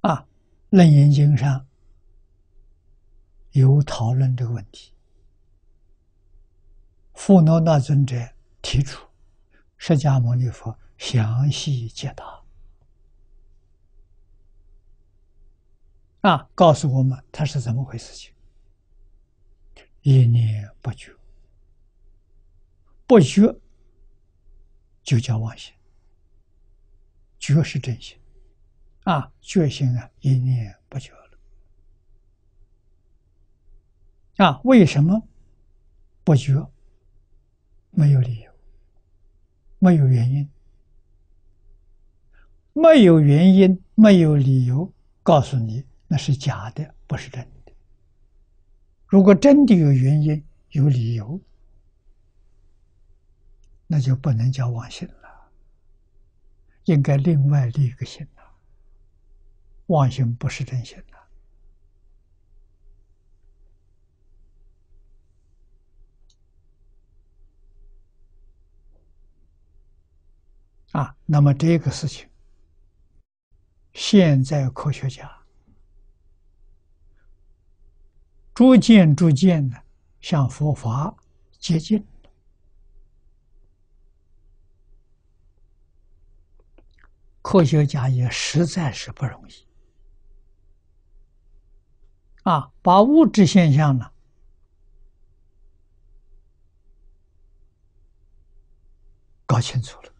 啊，《楞严经》上有讨论这个问题。富罗那尊者提出，释迦牟尼佛详细解答，啊，告诉我们他是怎么回事情。一念不绝，不觉就叫妄心，觉是真心。啊，觉心啊，一念不觉了。啊，为什么不觉？没有理由，没有原因，没有原因，没有理由，告诉你那是假的，不是真的。如果真的有原因、有理由，那就不能叫妄心了，应该另外立一个心了。妄心不是真心的啊！那么这个事情，现在科学家逐渐逐渐的向佛法接近，科学家也实在是不容易。啊，把物质现象呢搞清楚了，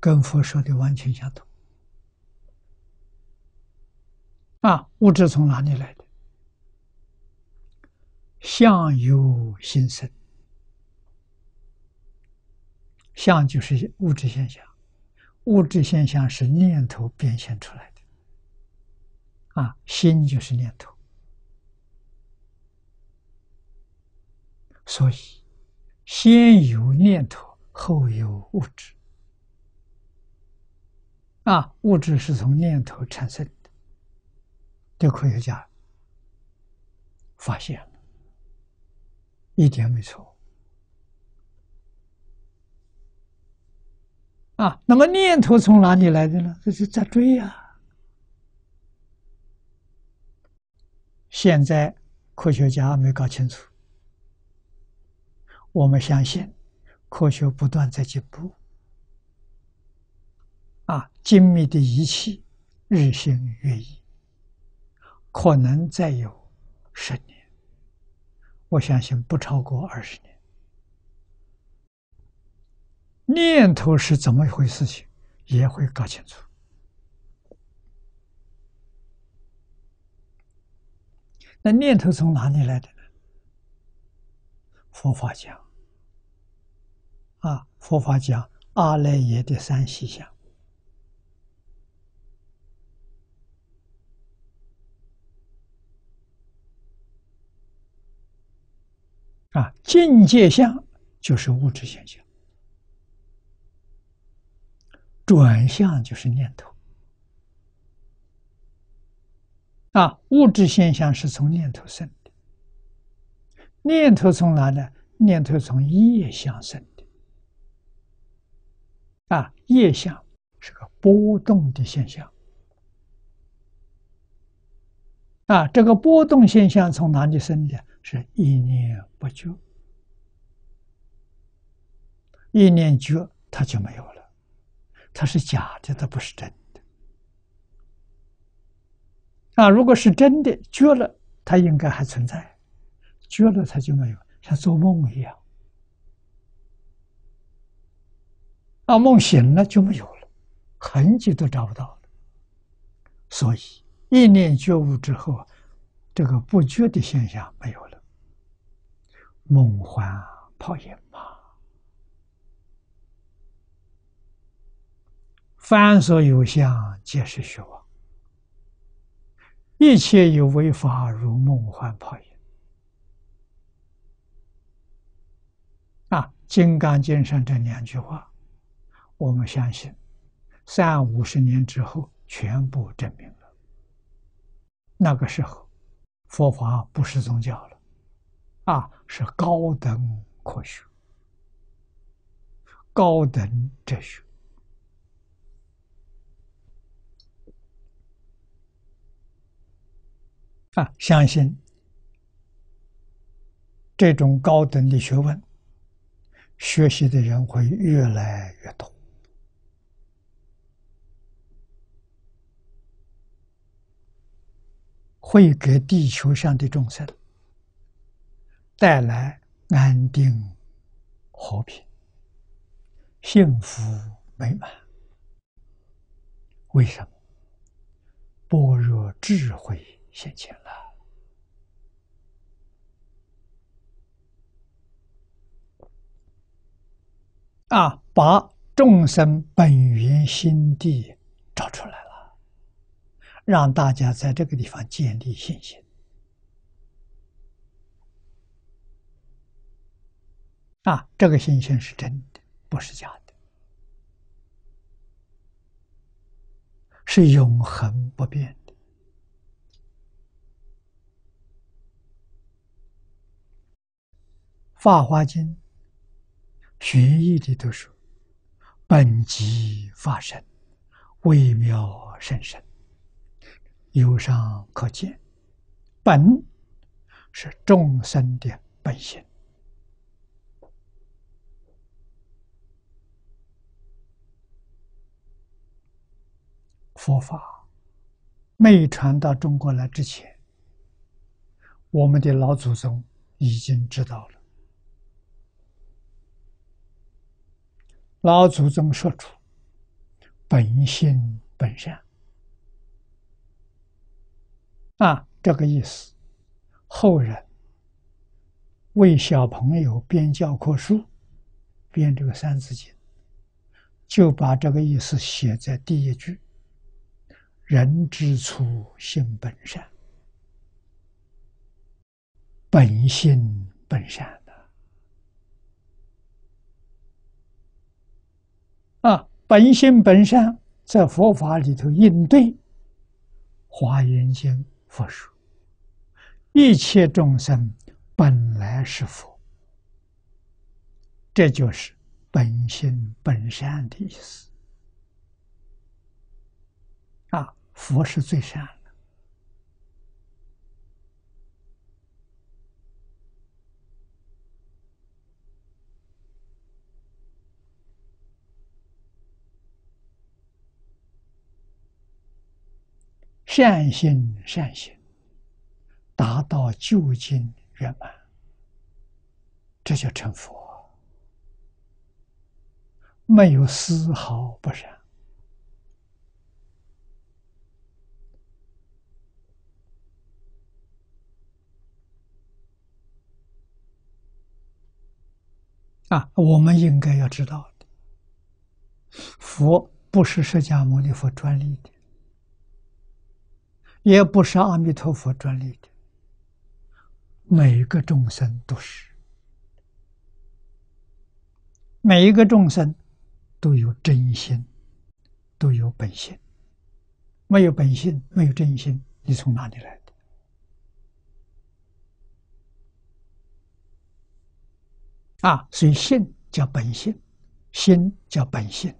跟佛说的完全相同。啊，物质从哪里来的？相由心生，相就是物质现象。物质现象是念头变现出来的，啊，心就是念头，所以先有念头，后有物质，啊，物质是从念头产生的，这科学家发现了，一点没错。啊，那么念头从哪里来的呢？这是在追呀。现在科学家没搞清楚，我们相信科学不断在进步。啊，精密的仪器日新月异，可能再有十年，我相信不超过二十年。念头是怎么一回事？情也会搞清楚。那念头从哪里来的呢？佛法讲啊，佛法讲阿赖耶的三细相啊，境界相就是物质现象。转向就是念头啊，物质现象是从念头生的，念头从哪呢？念头从业相生的啊，业相是个波动的现象啊，这个波动现象从哪里生的？是一念不觉，一念觉，它就没有了。它是假的，它不是真的。啊，如果是真的，绝了，它应该还存在；绝了，它就没有，像做梦一样。啊，梦醒了就没有了，痕迹都找不到了。所以，一念觉悟之后，这个不觉的现象没有了，梦幻泡影嘛。凡所有相，皆是虚妄；一切有为法，如梦幻泡影。啊，金刚经》上这两句话，我们相信，三五十年之后全部证明了。那个时候，佛法不是宗教了，啊，是高等科学、高等哲学。啊，相信这种高等的学问，学习的人会越来越多，会给地球上的众生带来安定、和平、幸福、美满。为什么？般若智慧。现前了啊！把众生本源心地找出来了，让大家在这个地方建立信心啊！这个信心是真的，不是假的，是永恒不变。《法华经》玄义里头说：“本即法身，微妙甚深。”由上可见，本是众生的本性。佛法没传到中国来之前，我们的老祖宗已经知道了。老祖宗说出本性本善啊，这个意思。后人为小朋友编教科书，编这个《三字经》，就把这个意思写在第一句：“人之初，性本善，本性本善。”啊，本性本善，在佛法里头应对《华严经》佛说：“一切众生本来是佛。”这就是本性本善的意思。啊，佛是最善。善心善行，达到究竟圆满，这叫成佛，没有丝毫不善。啊，我们应该要知道的，佛不是释迦牟尼佛专利的。也不是阿弥陀佛专利的，每个众生都是，每一个众生都有真心，都有本性。没有本性，没有真心，你从哪里来的？啊，所以性叫本性，心叫本性。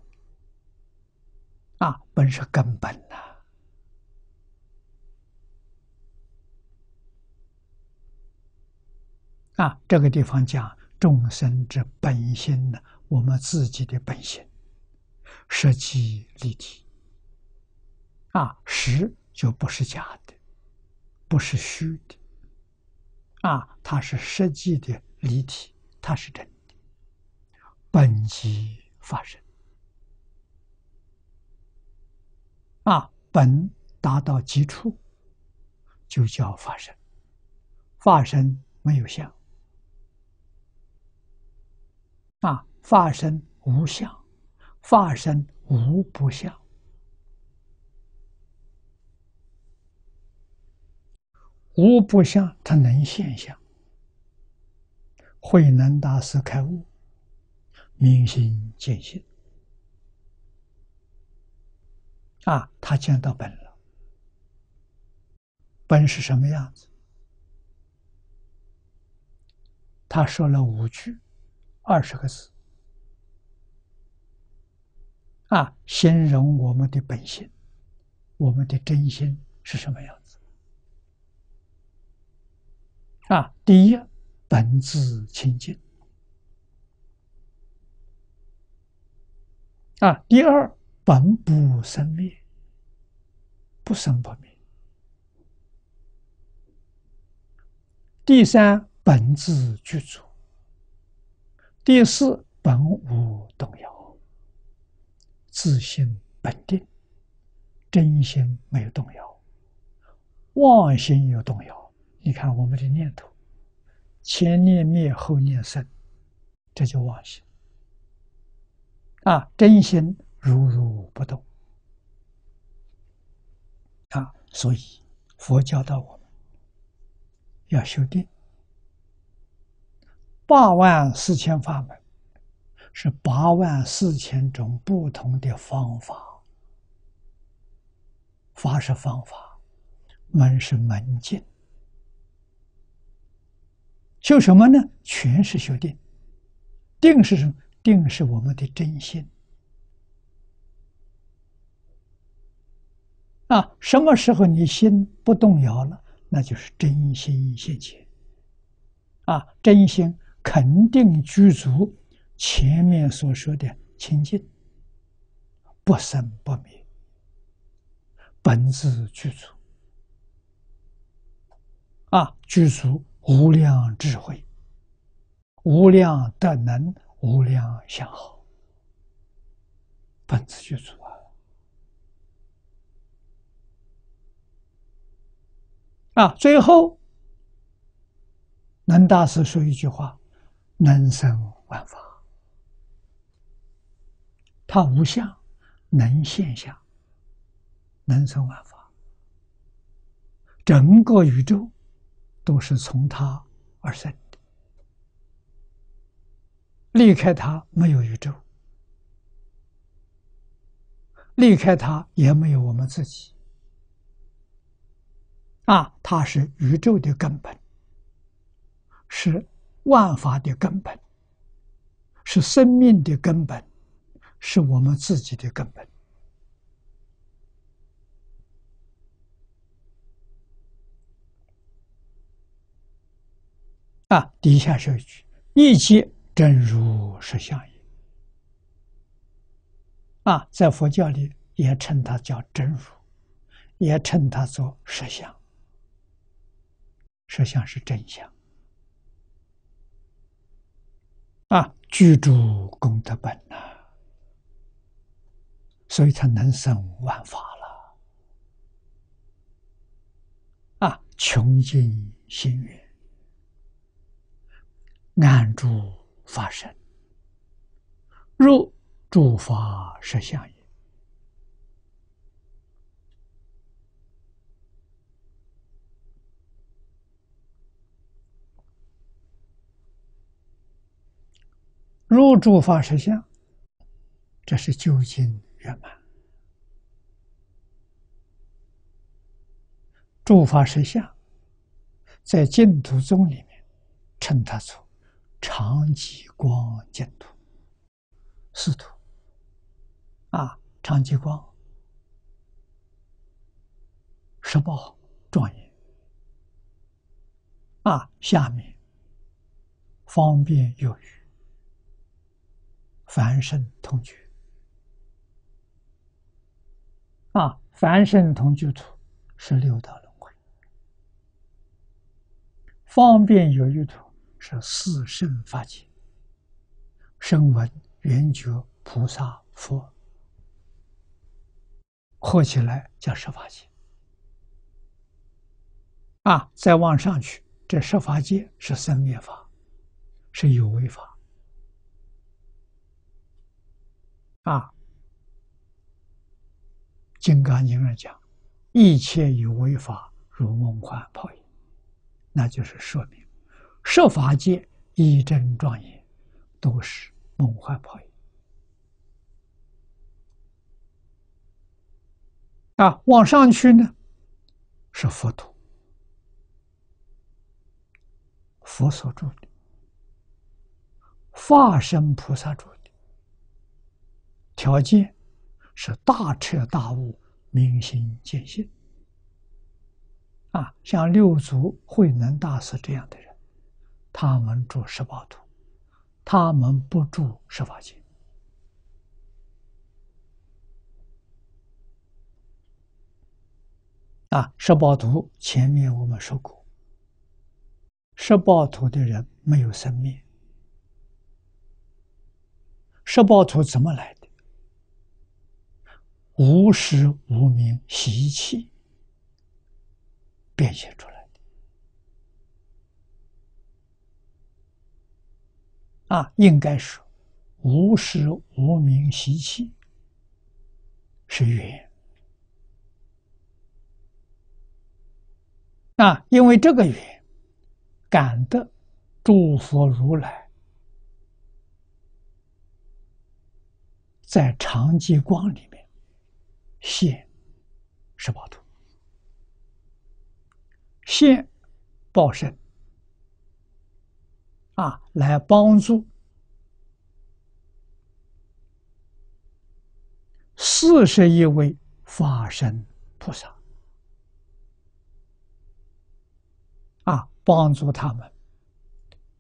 啊，本是根本呐。啊这个地方讲众生之本性呢，我们自己的本性，实际立体。啊，实就不是假的，不是虚的。啊，它是实际的立体，它是真的，本即发生。啊，本达到极处，就叫发生。发生没有相。啊，法身无相，法身无不相。无不相，它能现象。慧能大师开悟，明心见性。啊，他见到本了。本是什么样子？他说了五句，二十个字。啊，形容我们的本性，我们的真心是什么样子？啊，第一，本自清净。啊，第二，本不生灭，不生不灭。第三，本自具足。第四，本无动摇。自心本定，真心没有动摇，妄心有动摇。你看我们的念头，前念灭，后念生，这就妄心。啊，真心如如不动。啊，所以佛教导我们要修定，八万四千法门。是八万四千种不同的方法，法是方法，门是门径，修什么呢？全是修定。定是什么？定是我们的真心。啊，什么时候你心不动摇了，那就是真心现前。啊，真心肯定具足。前面所说的清净，不生不灭，本自具足。啊，具足无量智慧、无量德能、无量相好，本自具足啊！啊，最后，能大师说一句话：能生万法。它无相，能现象，能生万法。整个宇宙都是从它而生的，离开它没有宇宙，离开它也没有我们自己。啊，它是宇宙的根本，是万法的根本，是生命的根本。是我们自己的根本啊！底下是一句：“一切真如实相也。”啊，在佛教里也称它叫真如，也称它做实相。实相是真相啊！具足功德本呐。所以，才能生万法了啊！穷尽心愿，暗住法身，入诸法实相也。入诸法实相，这是究竟。圆满，诸法实相，在净土宗里面称它做长吉光净土。四土啊，长吉光十宝庄严啊，下面方便有余，凡圣同居。啊，凡圣同居土是六道轮回，方便有余土是四圣法界，声闻、缘觉、菩萨、佛，合起来叫十法界。啊，再往上去，这十法界是生灭法，是有为法。啊。金刚经上讲，一切有为法如梦幻泡影，那就是说明，设法界一真庄严，都是梦幻泡影。啊，往上去呢，是佛土，佛所住的，化身菩萨住，条件是大彻大悟、明心见性。啊，像六祖慧能大师这样的人，他们住十八土，他们不住十八界。啊，十八图前面我们说过，十八图的人没有生命，十八图怎么来的？无时无名习气变现出来的。啊，应该说，无时无名习气是缘。啊，因为这个缘，感得诸佛如来在长吉光里现十八图，现报身啊，来帮助四十一位法身菩萨。啊，帮助他们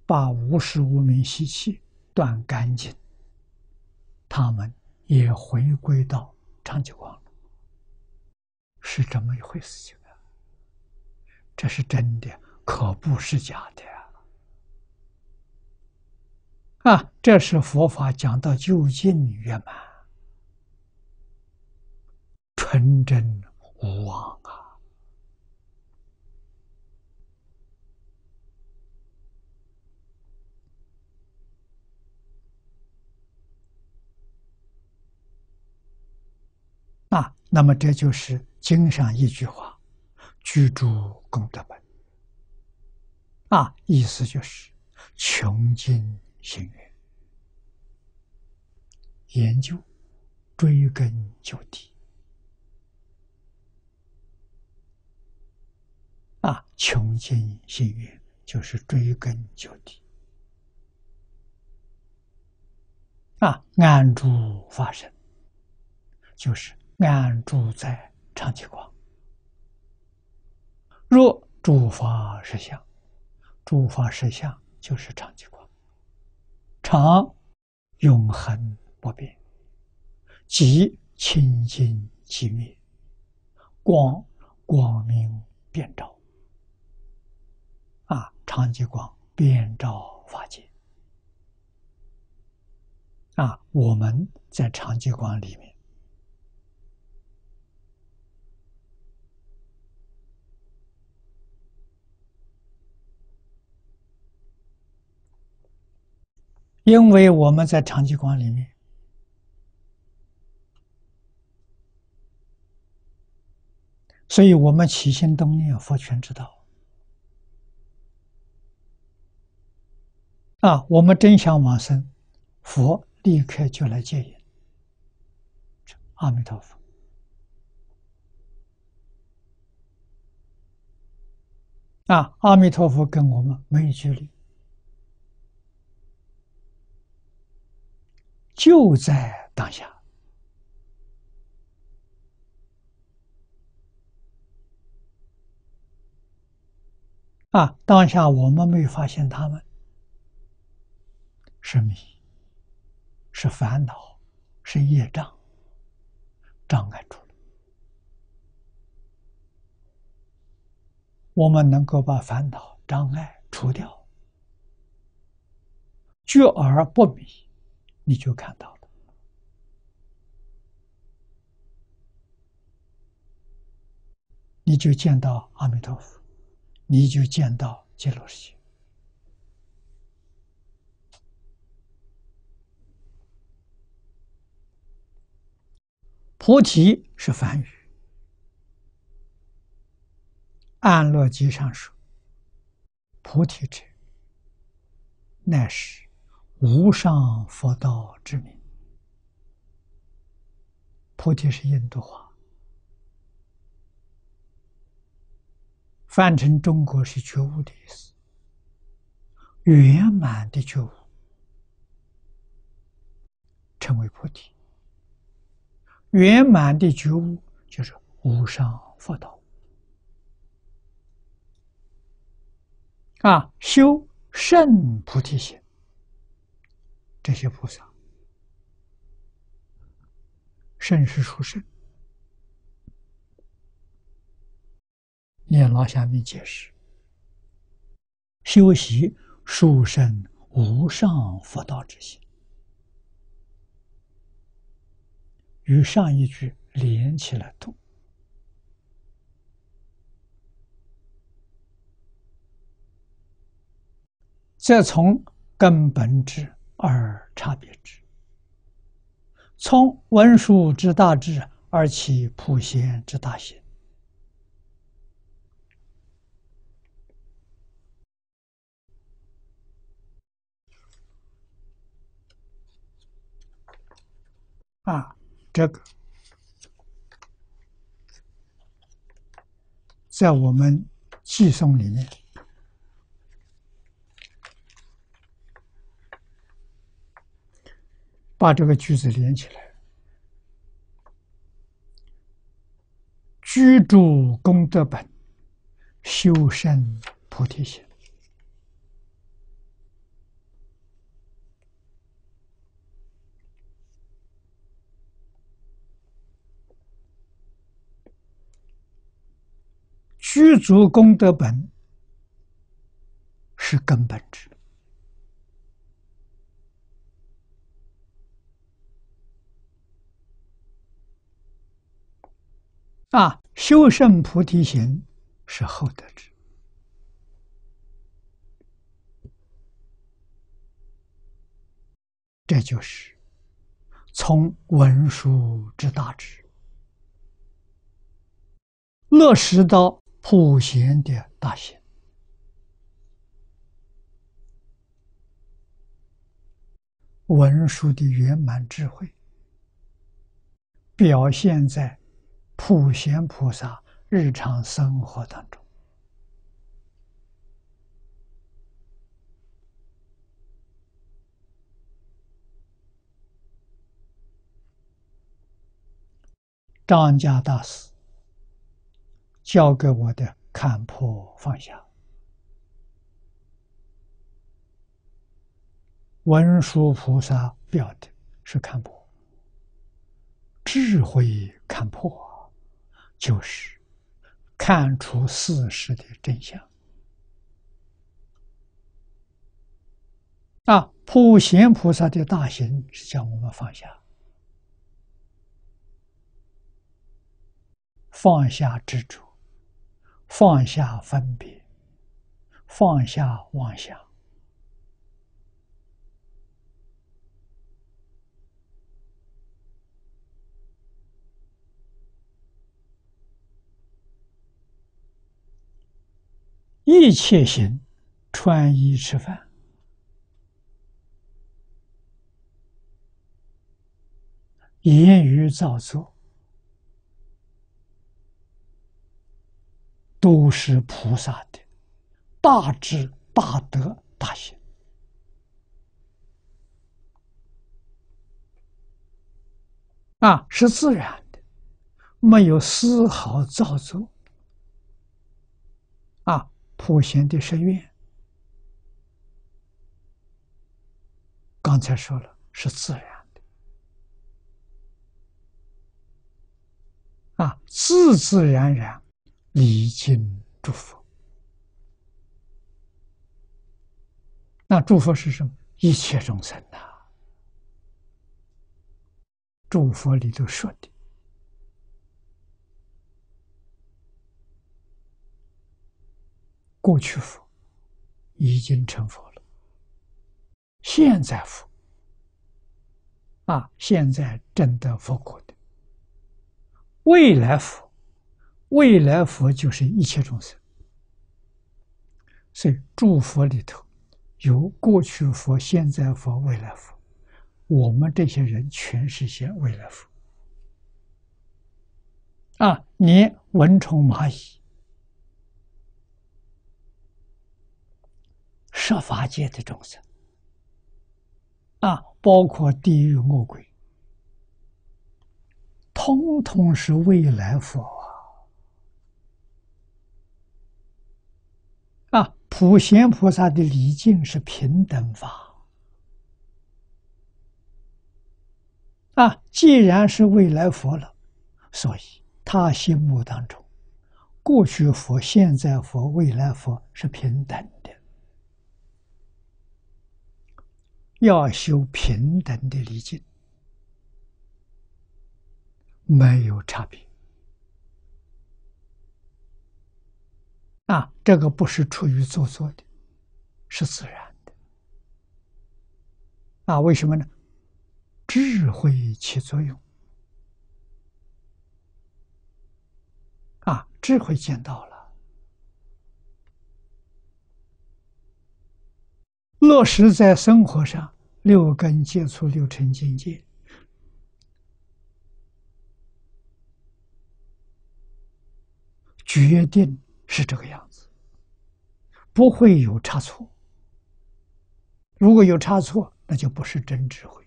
把无时无明习气断干净，他们也回归到长久光，是这么一回事情啊！这是真的，可不是假的啊！这是佛法讲到究竟圆满，纯真无妄啊！啊，那么这就是经上一句话：“居住功德门。”啊，意思就是穷尽心愿，研究追根究底。啊，穷尽心愿就是追根究底。啊，安住发生就是。安住在长吉光。若诸法实相，诸法实相就是长吉光。常永恒不变，即清净寂灭，光光明遍照。啊，长吉光遍照法界。啊，我们在长吉光里面。因为我们在长吉光里面，所以我们起心动念，佛全知道。啊，我们真想往生，佛立刻就来接引。阿弥陀佛。啊，阿弥陀佛跟我们没有距离。就在当下啊！当下我们没有发现他们是迷，是烦恼，是业障障碍住了。我们能够把烦恼障碍除掉，觉而不迷。你就看到了，你就见到阿弥陀佛，你就见到极乐世界。菩提是梵语，安乐经上说：“菩提者，乃是。”无上佛道之名。菩提是印度话，翻成中国是觉悟的意思，圆满的觉悟，成为菩提。圆满的觉悟就是无上佛道。啊，修圣菩提心，这些菩萨，圣是出圣。念老下面解释：修习殊胜无上佛道之心，与上一句连起来读。再从根本之而差别之，从文殊之大智而起普贤之大行。啊，这个在我们寄诵里面。把这个句子连起来，居住功德本，修身菩提心。居住功德本是根本之。啊，修圣菩提心是后得之，这就是从文殊之大智落实到普贤的大贤，文殊的圆满智慧表现在。普贤菩萨日常生活当中，张家大师教给我的看破放下，文殊菩萨表的是看破，智慧看破。就是看出事实的真相啊！普贤菩萨的大行是叫我们放下，放下执着，放下分别，放下妄想。一切行，穿衣吃饭，言语造作，都是菩萨的大智大德大行啊，是自然的，没有丝毫造作。普贤的誓愿，刚才说了是自然的，啊，自自然然礼敬祝福。那祝福是什么？一切众生呐，祝福里头说的。过去佛已经成佛了，现在佛啊，现在正得佛果的，未来佛，未来佛就是一切众生，所以诸佛里头有过去佛、现在佛、未来佛，我们这些人全是些未来佛。啊，你蚊虫蚂蚁、设法界的众生，啊，包括地狱恶鬼，通通是未来佛啊！啊，普贤菩萨的礼敬是平等法啊，既然是未来佛了，所以。他心目当中，过去佛、现在佛、未来佛是平等的，要修平等的理境，没有差别。啊，这个不是出于做作的，是自然的。啊，为什么呢？智慧起作用。啊，智慧见到了，落实在生活上，六根接触六尘境界，决定是这个样子，不会有差错。如果有差错，那就不是真智慧。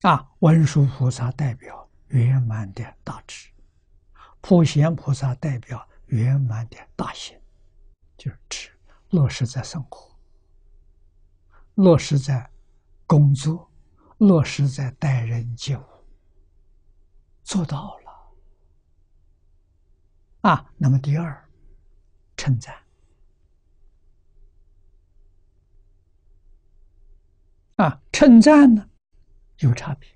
啊，文殊菩萨代表圆满的大智，普贤菩萨代表圆满的大心，就是指落实在生活，落实在工作，落实在待人接物，做到了。啊，那么第二，称赞。啊，称赞呢？有差别，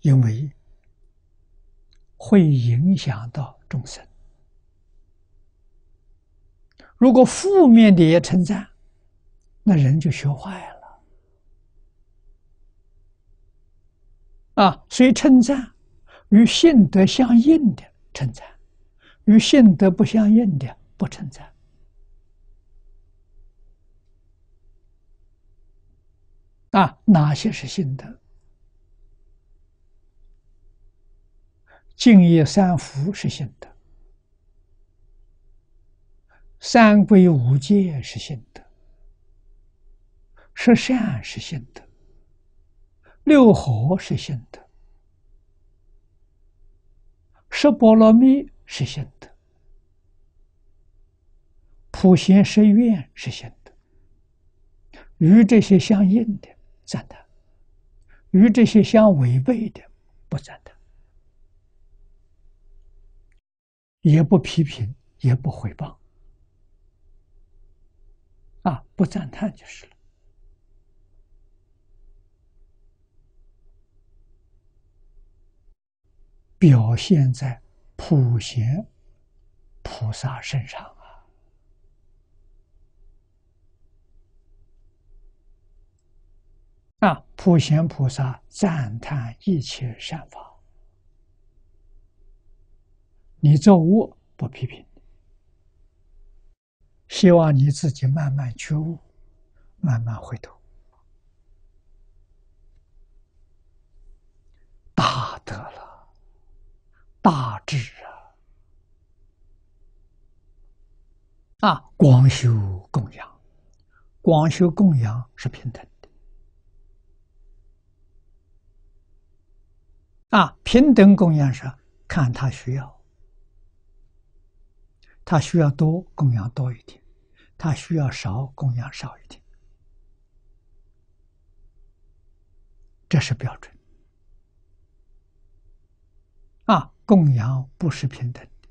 因为会影响到众生。如果负面的也称赞，那人就学坏了。啊，所以称赞与性德相应的称赞，与性德不相应的不称赞。啊，哪些是心德？敬业三福是心德，三归五戒是心德，十善是心德，六合是心德，十波罗蜜是心德，普贤十愿是心德，与这些相应的。赞叹，与这些相违背的不赞叹，也不批评，也不回报，啊，不赞叹就是了。表现在普贤菩萨身上啊。啊！普贤菩萨赞叹一切善法，你做恶不批评，希望你自己慢慢觉悟，慢慢回头，大德了，大智啊！啊，光修供养，光修供养是平等的。啊，平等供养是看他需要，他需要多供养多一点，他需要少供养少一点，这是标准。啊，供养不是平等的，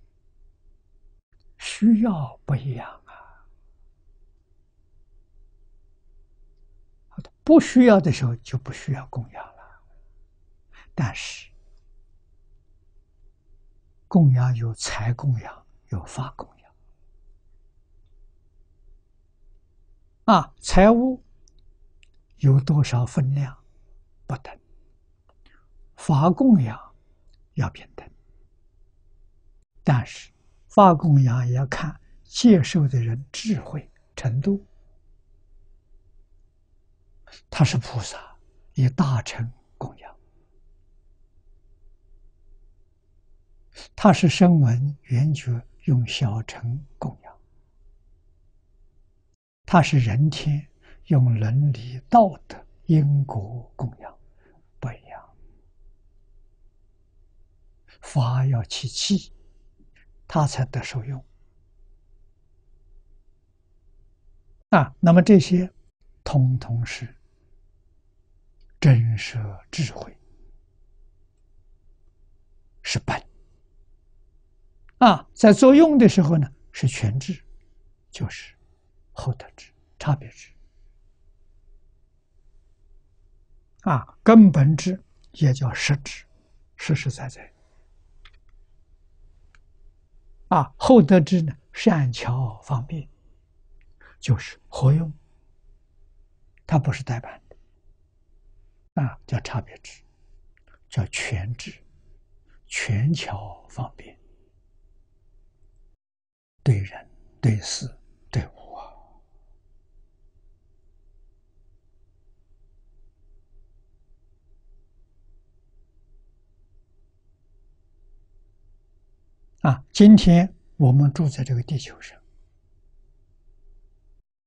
需要不一样啊。不需要的时候就不需要供养了，但是。供养有财供养，有法供养。啊，财物有多少分量不等，法供养要平等，但是发供养也要看接受的人智慧程度。他是菩萨，以大乘供养；他是声闻缘觉，用小乘供养；他是人天，用伦理道德因果供养，不一样。法要起气，他才得受用。啊，那么这些，通通是。真舍智慧是本啊，在作用的时候呢，是全智，就是后得智、差别智。啊，根本智也叫实质，实实在在。啊，后得智呢，善巧方便，就是活用，它不是代办。啊，叫差别智，叫全智，全巧方便，对人、对事、对物啊！啊，今天我们住在这个地球上，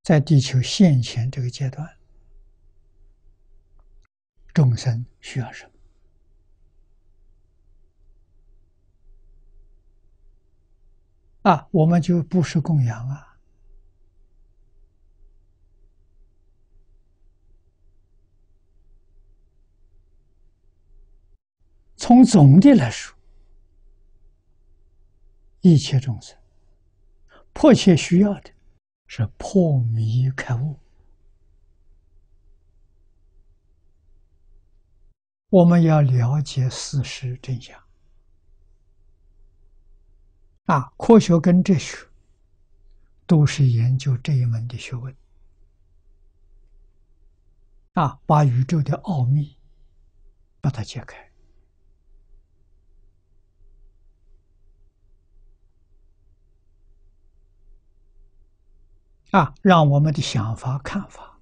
在地球现前这个阶段。众生需要什么？啊，我们就不是供养啊。从总的来说，一切众生迫切需要的是破迷开悟。我们要了解事实真相啊！科学跟哲学都是研究这一门的学问啊，把宇宙的奥秘把它解开啊，让我们的想法看法。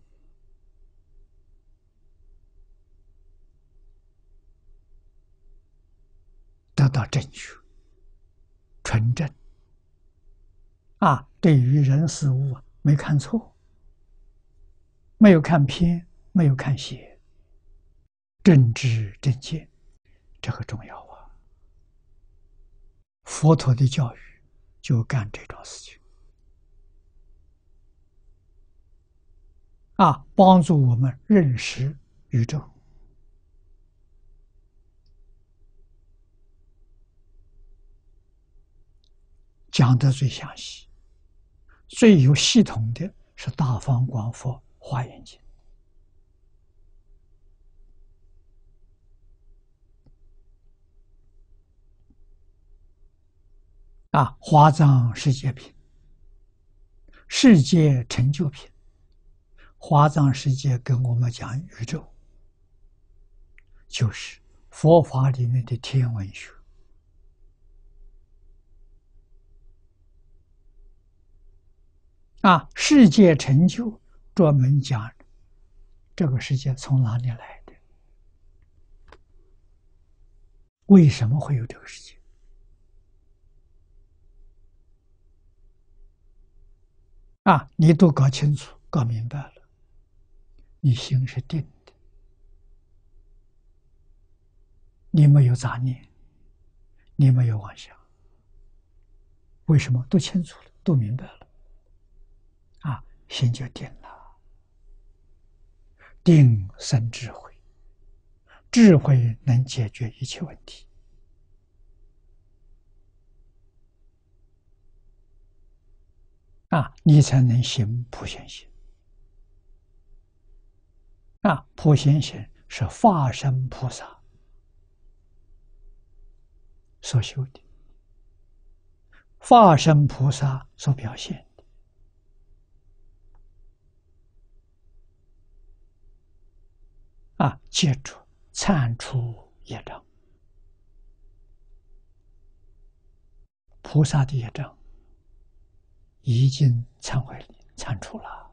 得到正确、纯正啊！对于人事物啊没看错，没有看偏，没有看邪，正知正见，这个重要啊！佛陀的教育就干这种事情啊，帮助我们认识宇宙。讲的最详细、最有系统的是《大方广佛华严经》啊，《华藏世界品》、《世界成就品》。华藏世界跟我们讲宇宙，就是佛法里面的天文学。啊，世界成就专门讲这个世界从哪里来的？为什么会有这个世界？啊，你都搞清楚、搞明白了，你心是定的，你没有杂念，你没有妄想。为什么？都清楚了，都明白了。心就定了，定生智慧，智慧能解决一切问题，啊，你才能行普贤行。啊，普贤行是化身菩萨所修的，化身菩萨所表现。啊！接着铲除业障，菩萨的业障已经忏悔铲除了，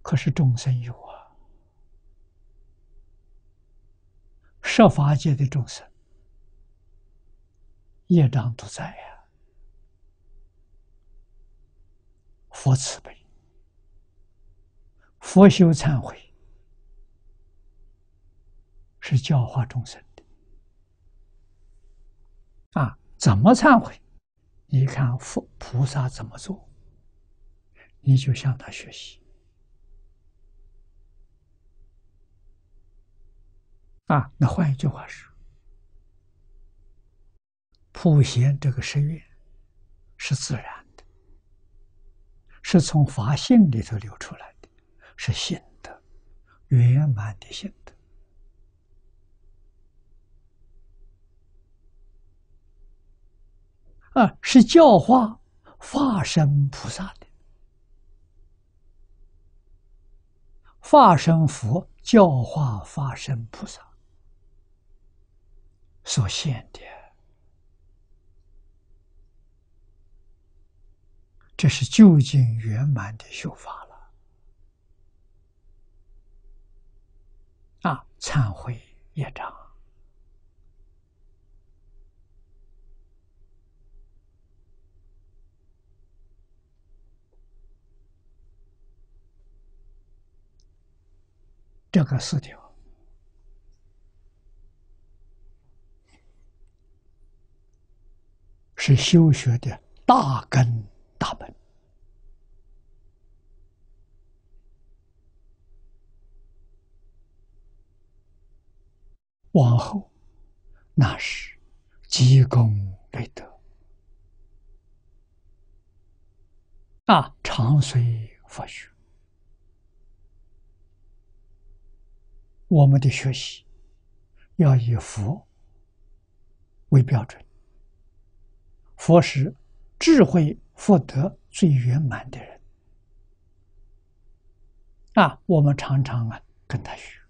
可是众生有啊，设法界的众生业障都在呀，佛慈悲，佛修忏悔。是教化众生的啊！怎么忏悔？你看佛菩萨怎么做，你就向他学习啊！那换一句话说，普贤这个誓愿是自然的，是从法性里头流出来的，是心的圆满的心的。啊，是教化化身菩萨的，化身佛教化化身菩萨所现的，这是究竟圆满的修法了。啊，忏悔业障。这个四条是修学的大根大本，往后那是积功累德。啊，长随佛学。我们的学习要以佛为标准，佛是智慧福德最圆满的人啊！我们常常啊跟他学，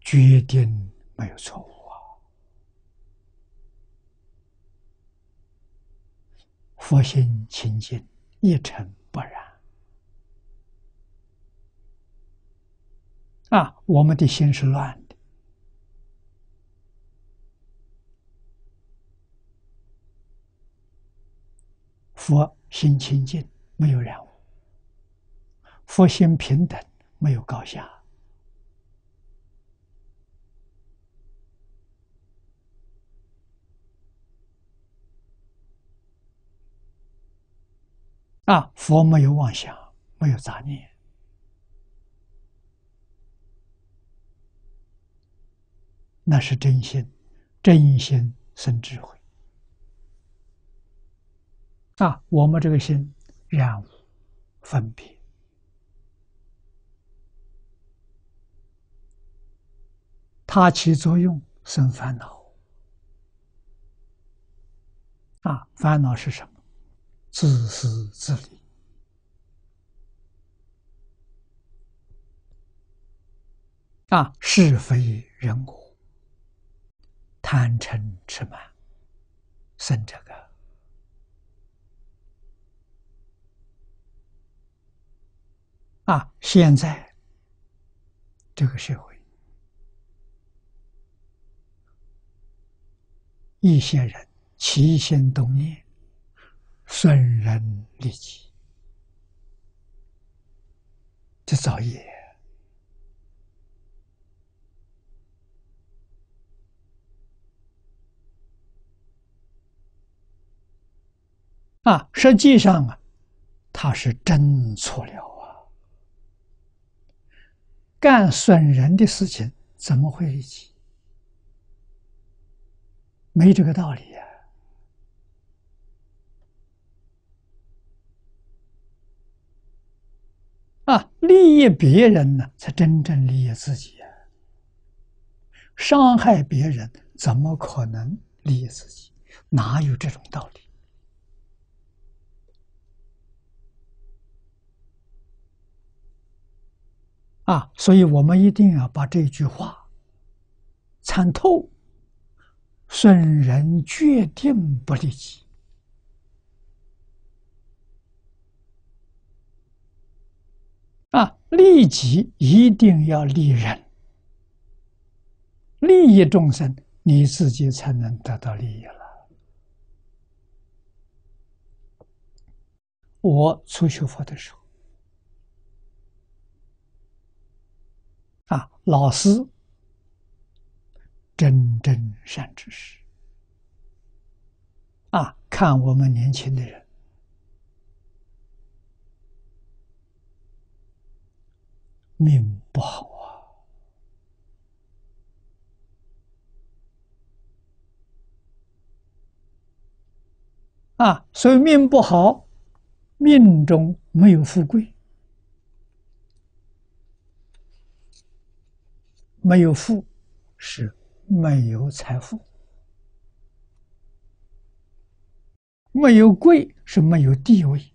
决定没有错误啊！佛心清净，一尘不染。啊，我们的心是乱的。佛心清净，没有染污；佛心平等，没有高下。啊，佛没有妄想，没有杂念。那是真心，真心生智慧啊！我们这个心染污、分别，它起作用生烦恼啊！烦恼是什么？自私自利啊！是非人我。贪嗔痴慢，生这个啊！现在这个社会，一些人起心动念，损人利己，这造业。啊，实际上啊，他是真错了啊！干损人的事情怎么会利己？没这个道理呀！啊，利益别人呢，才真正利益自己呀！伤害别人怎么可能利益自己？哪有这种道理？啊，所以我们一定要把这句话参透，损人决定不利己。啊，利己一定要利人，利益众生，你自己才能得到利益了。我初学佛的时候，啊，老师真正善知识，啊，看我们年轻的人。命不好啊！啊，所以命不好，命中没有富贵，没有富是没有财富，没有贵是没有地位。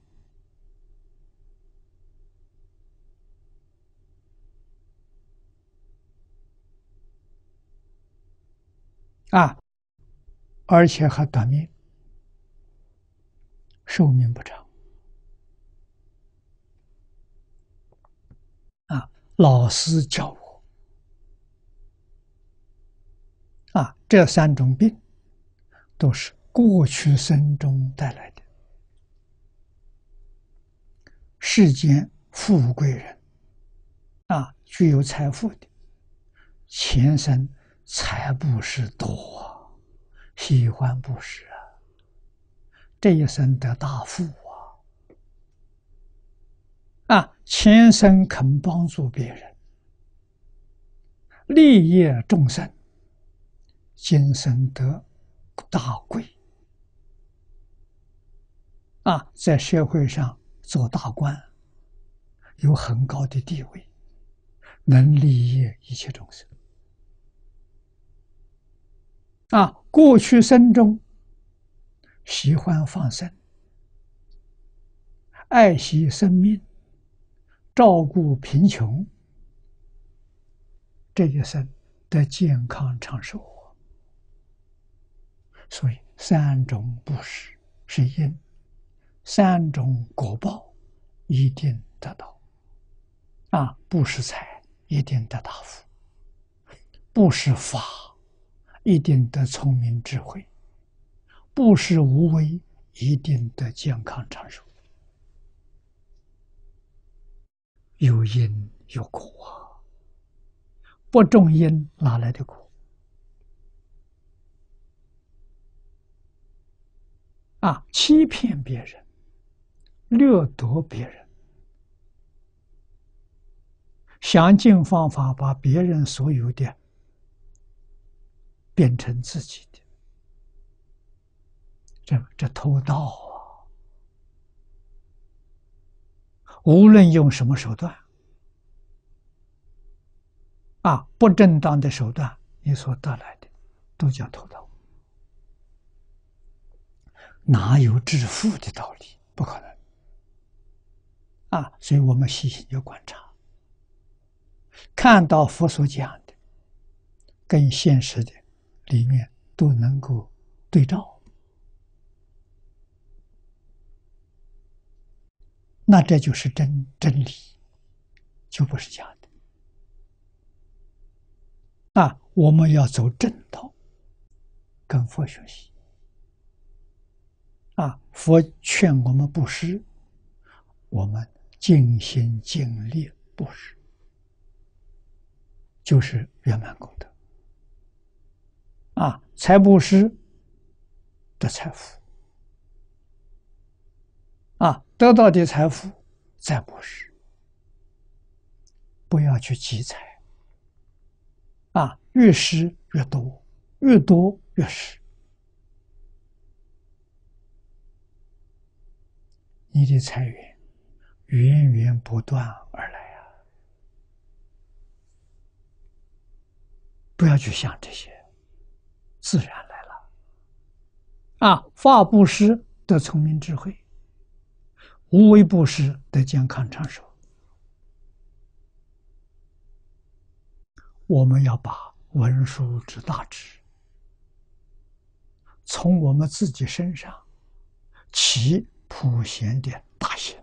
啊，而且还短命，寿命不长。啊，老师教我，啊，这三种病都是过去生中带来的。世间富贵人，啊，具有财富的，前生。财布施多，喜欢布施啊！这一生得大富啊！啊，前生肯帮助别人，利益众生，今生得大贵啊，在社会上做大官，有很高的地位，能利益一切众生。啊，过去生中喜欢放生，爱惜生命，照顾贫穷，这一生得健康长寿。所以三种布施是因，三种果报一定得到。啊，布施财一定得大福，布施法。一定得聪明智慧，不施无为，一定得健康长寿。有因有果啊，不种因哪来的果？啊，欺骗别人，掠夺别人，想尽方法把别人所有的。变成自己的，这这偷盗啊！无论用什么手段，啊，不正当的手段，你所得来的，都叫偷盗。哪有致富的道理？不可能！啊，所以我们细心要观察，看到佛所讲的，跟现实的。里面都能够对照，那这就是真真理，就不是假的。啊，我们要走正道，跟佛学习。佛劝我们布施，我们尽心尽力布施，就是圆满功德。啊，财布施的财富，啊，得到的财富再布施，不要去积财，啊，越施越多，越多越施，你的财源源源不断而来啊，不要去想这些。自然来了，啊！法布施得聪明智慧，无为布施得健康长寿。我们要把文殊之大智从我们自己身上起普贤的大行。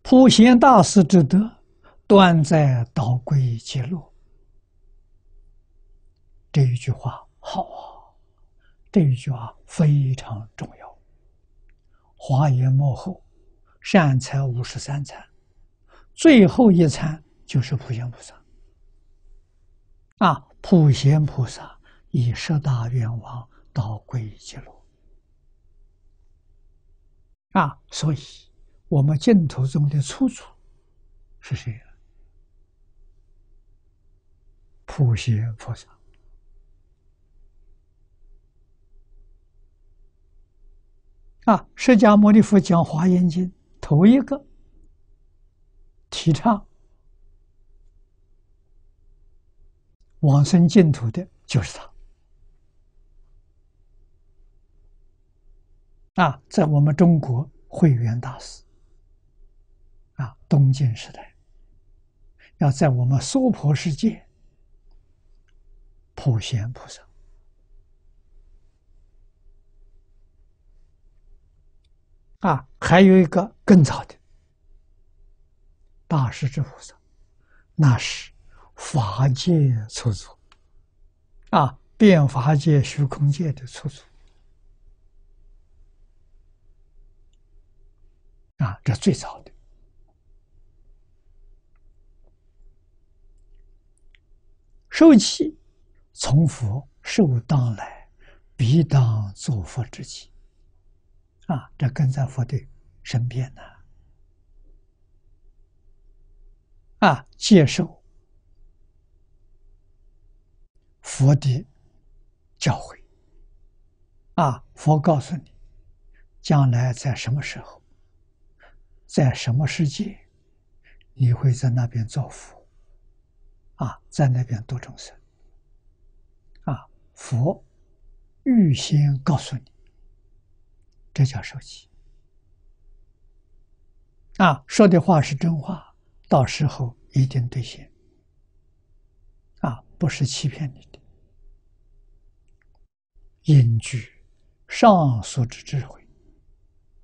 普贤大师之德，断在导归揭露。这一句话好啊！这一句话非常重要。华严幕后，善财五十三参，最后一参就是普贤菩萨。啊，普贤菩萨以十大愿望导归极乐。啊，所以。我们净土中的出处是谁？普贤菩萨啊！释迦牟尼佛讲《华严经》，头一个提倡往生净土的就是他啊！在我们中国，慧远大师。啊，东晋时代，要在我们娑婆世界普贤菩萨啊，还有一个更早的大势至菩萨，那是法界出处啊，变法界、虚空界的出处啊，这最早的。受气从佛受当来，必当作佛之气。啊，这跟在佛的身边呢。啊，接受佛的教诲。啊，佛告诉你，将来在什么时候，在什么世界，你会在那边造福。啊，在那边度众生，啊，佛预先告诉你，这叫受记。啊，说的话是真话，到时候一定兑现。不是欺骗你的，隐居上述之智慧，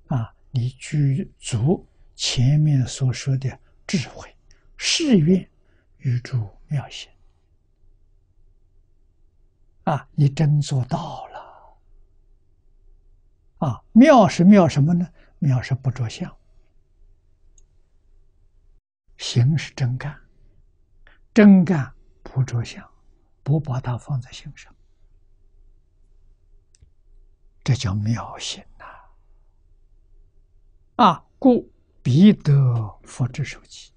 啊，你具足前面所说的智慧，誓愿与诸。妙行啊！你真做到了啊！妙是妙什么呢？妙是不着相，行是真干，真干不着相，不把它放在心上，这叫妙心呐！啊，故必得佛之手机。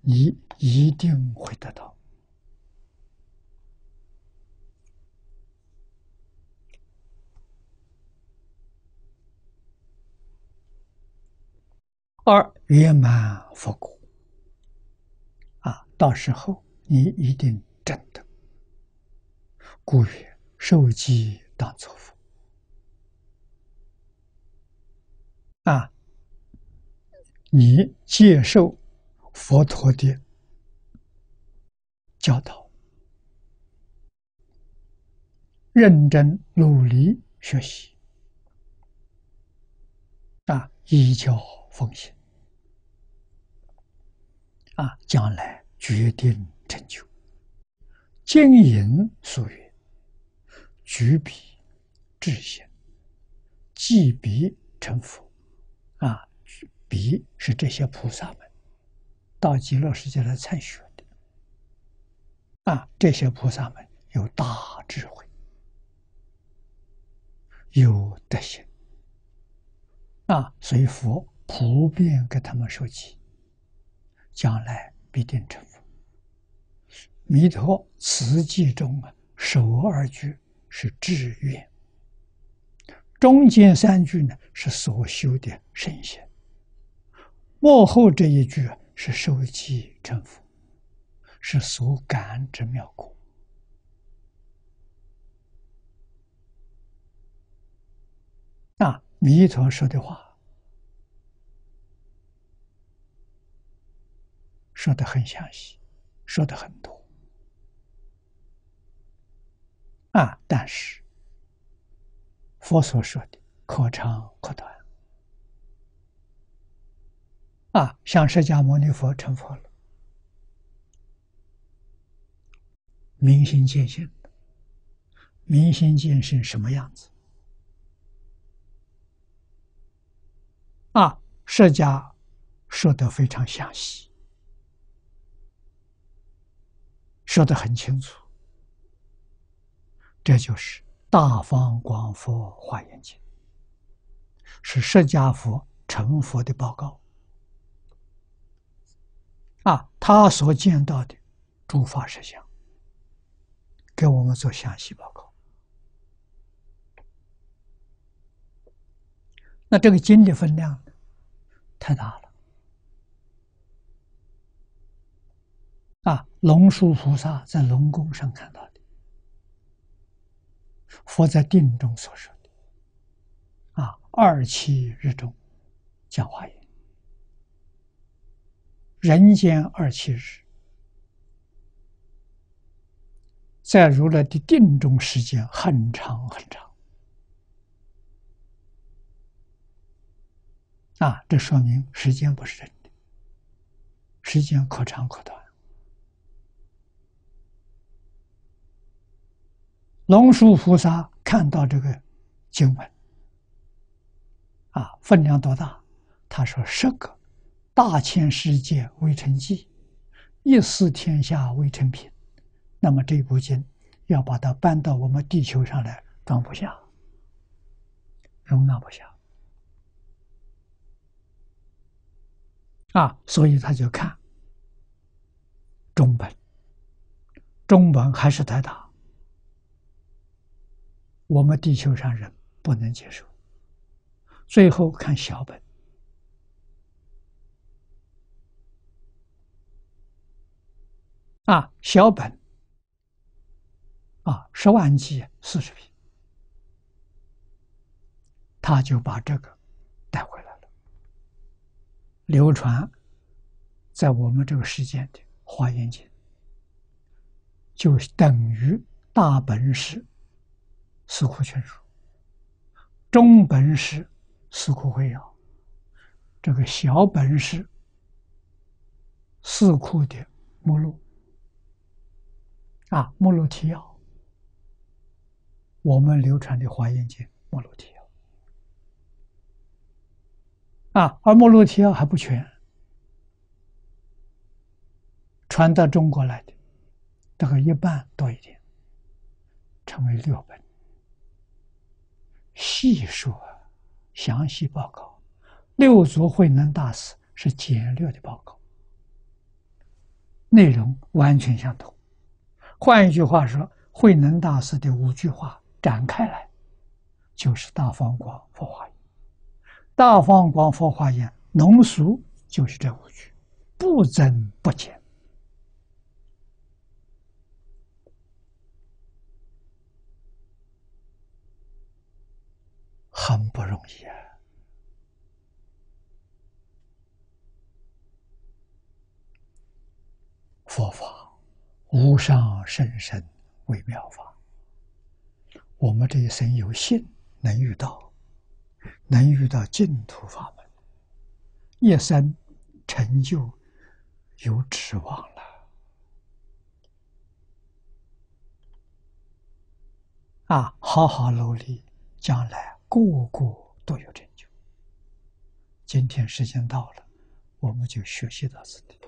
你一定会得到。二圆满佛果啊，到时候你一定真的。故曰：受记当作佛啊，你接受。佛陀的教导，认真努力学习，啊，依教奉行，啊，将来决定成就。经营所曰：“举笔致贤，记笔成佛。”啊，笔是这些菩萨们。到极乐世界来参学的啊，这些菩萨们有大智慧，有德行啊，所以佛普遍给他们说起，将来必定成佛。弥陀词记中啊，首二句是志愿，中间三句呢是所修的圣贤，幕后这一句。是受记成佛，是所感之妙果。那，弥陀说的话，说的很详细。说的很多啊，但是佛所说的可长可短啊，像释迦牟尼佛成佛了，明心见性，明心见性什么样子啊？释迦说的非常详细。说的很清楚，这就是《大方广佛华严经》，是释迦佛成佛的报告。啊，他所见到的诸法实相，给我们做详细报告。那这个经的分量太大了。啊，龙树菩萨在龙宫上看到的，佛在定中所说的，啊，二七日中讲话言，人间二七日，在如来的定中时间很长很长，啊，这说明时间不是真的，时间可长可短。龙树菩萨看到这个经文，啊，分量多大？他说：“十个大千世界未成绩，一思天下未成品。”那么这部经要把它搬到我们地球上来，装不下，容纳不下。啊，所以他就看中本，中本还是太大。我们地球上人不能接受，最后看小本啊，小本啊，十万计四十平，他就把这个带回来了，流传在我们这个世间的《华严经》，就等于大本事。四库全书，中本是四库会要，这个小本是四库的目录。啊，目录提要，我们流传的华严经目录提要。啊，而目录提要还不全，传到中国来的大概一半多一点，成为六本。细说，详细报告。六祖慧能大师是简略的报告，内容完全相同。换一句话说，慧能大师的五句话展开来，就是大方广佛华严。大方广佛华严浓缩就是这五句，不增不减。很不容易啊！佛法无上甚深微妙法，我们这一生有幸能遇到，能遇到净土法门，一生成就有指望了啊！好好努力，将来。个个都有成就。今天时间到了，我们就学习到此地。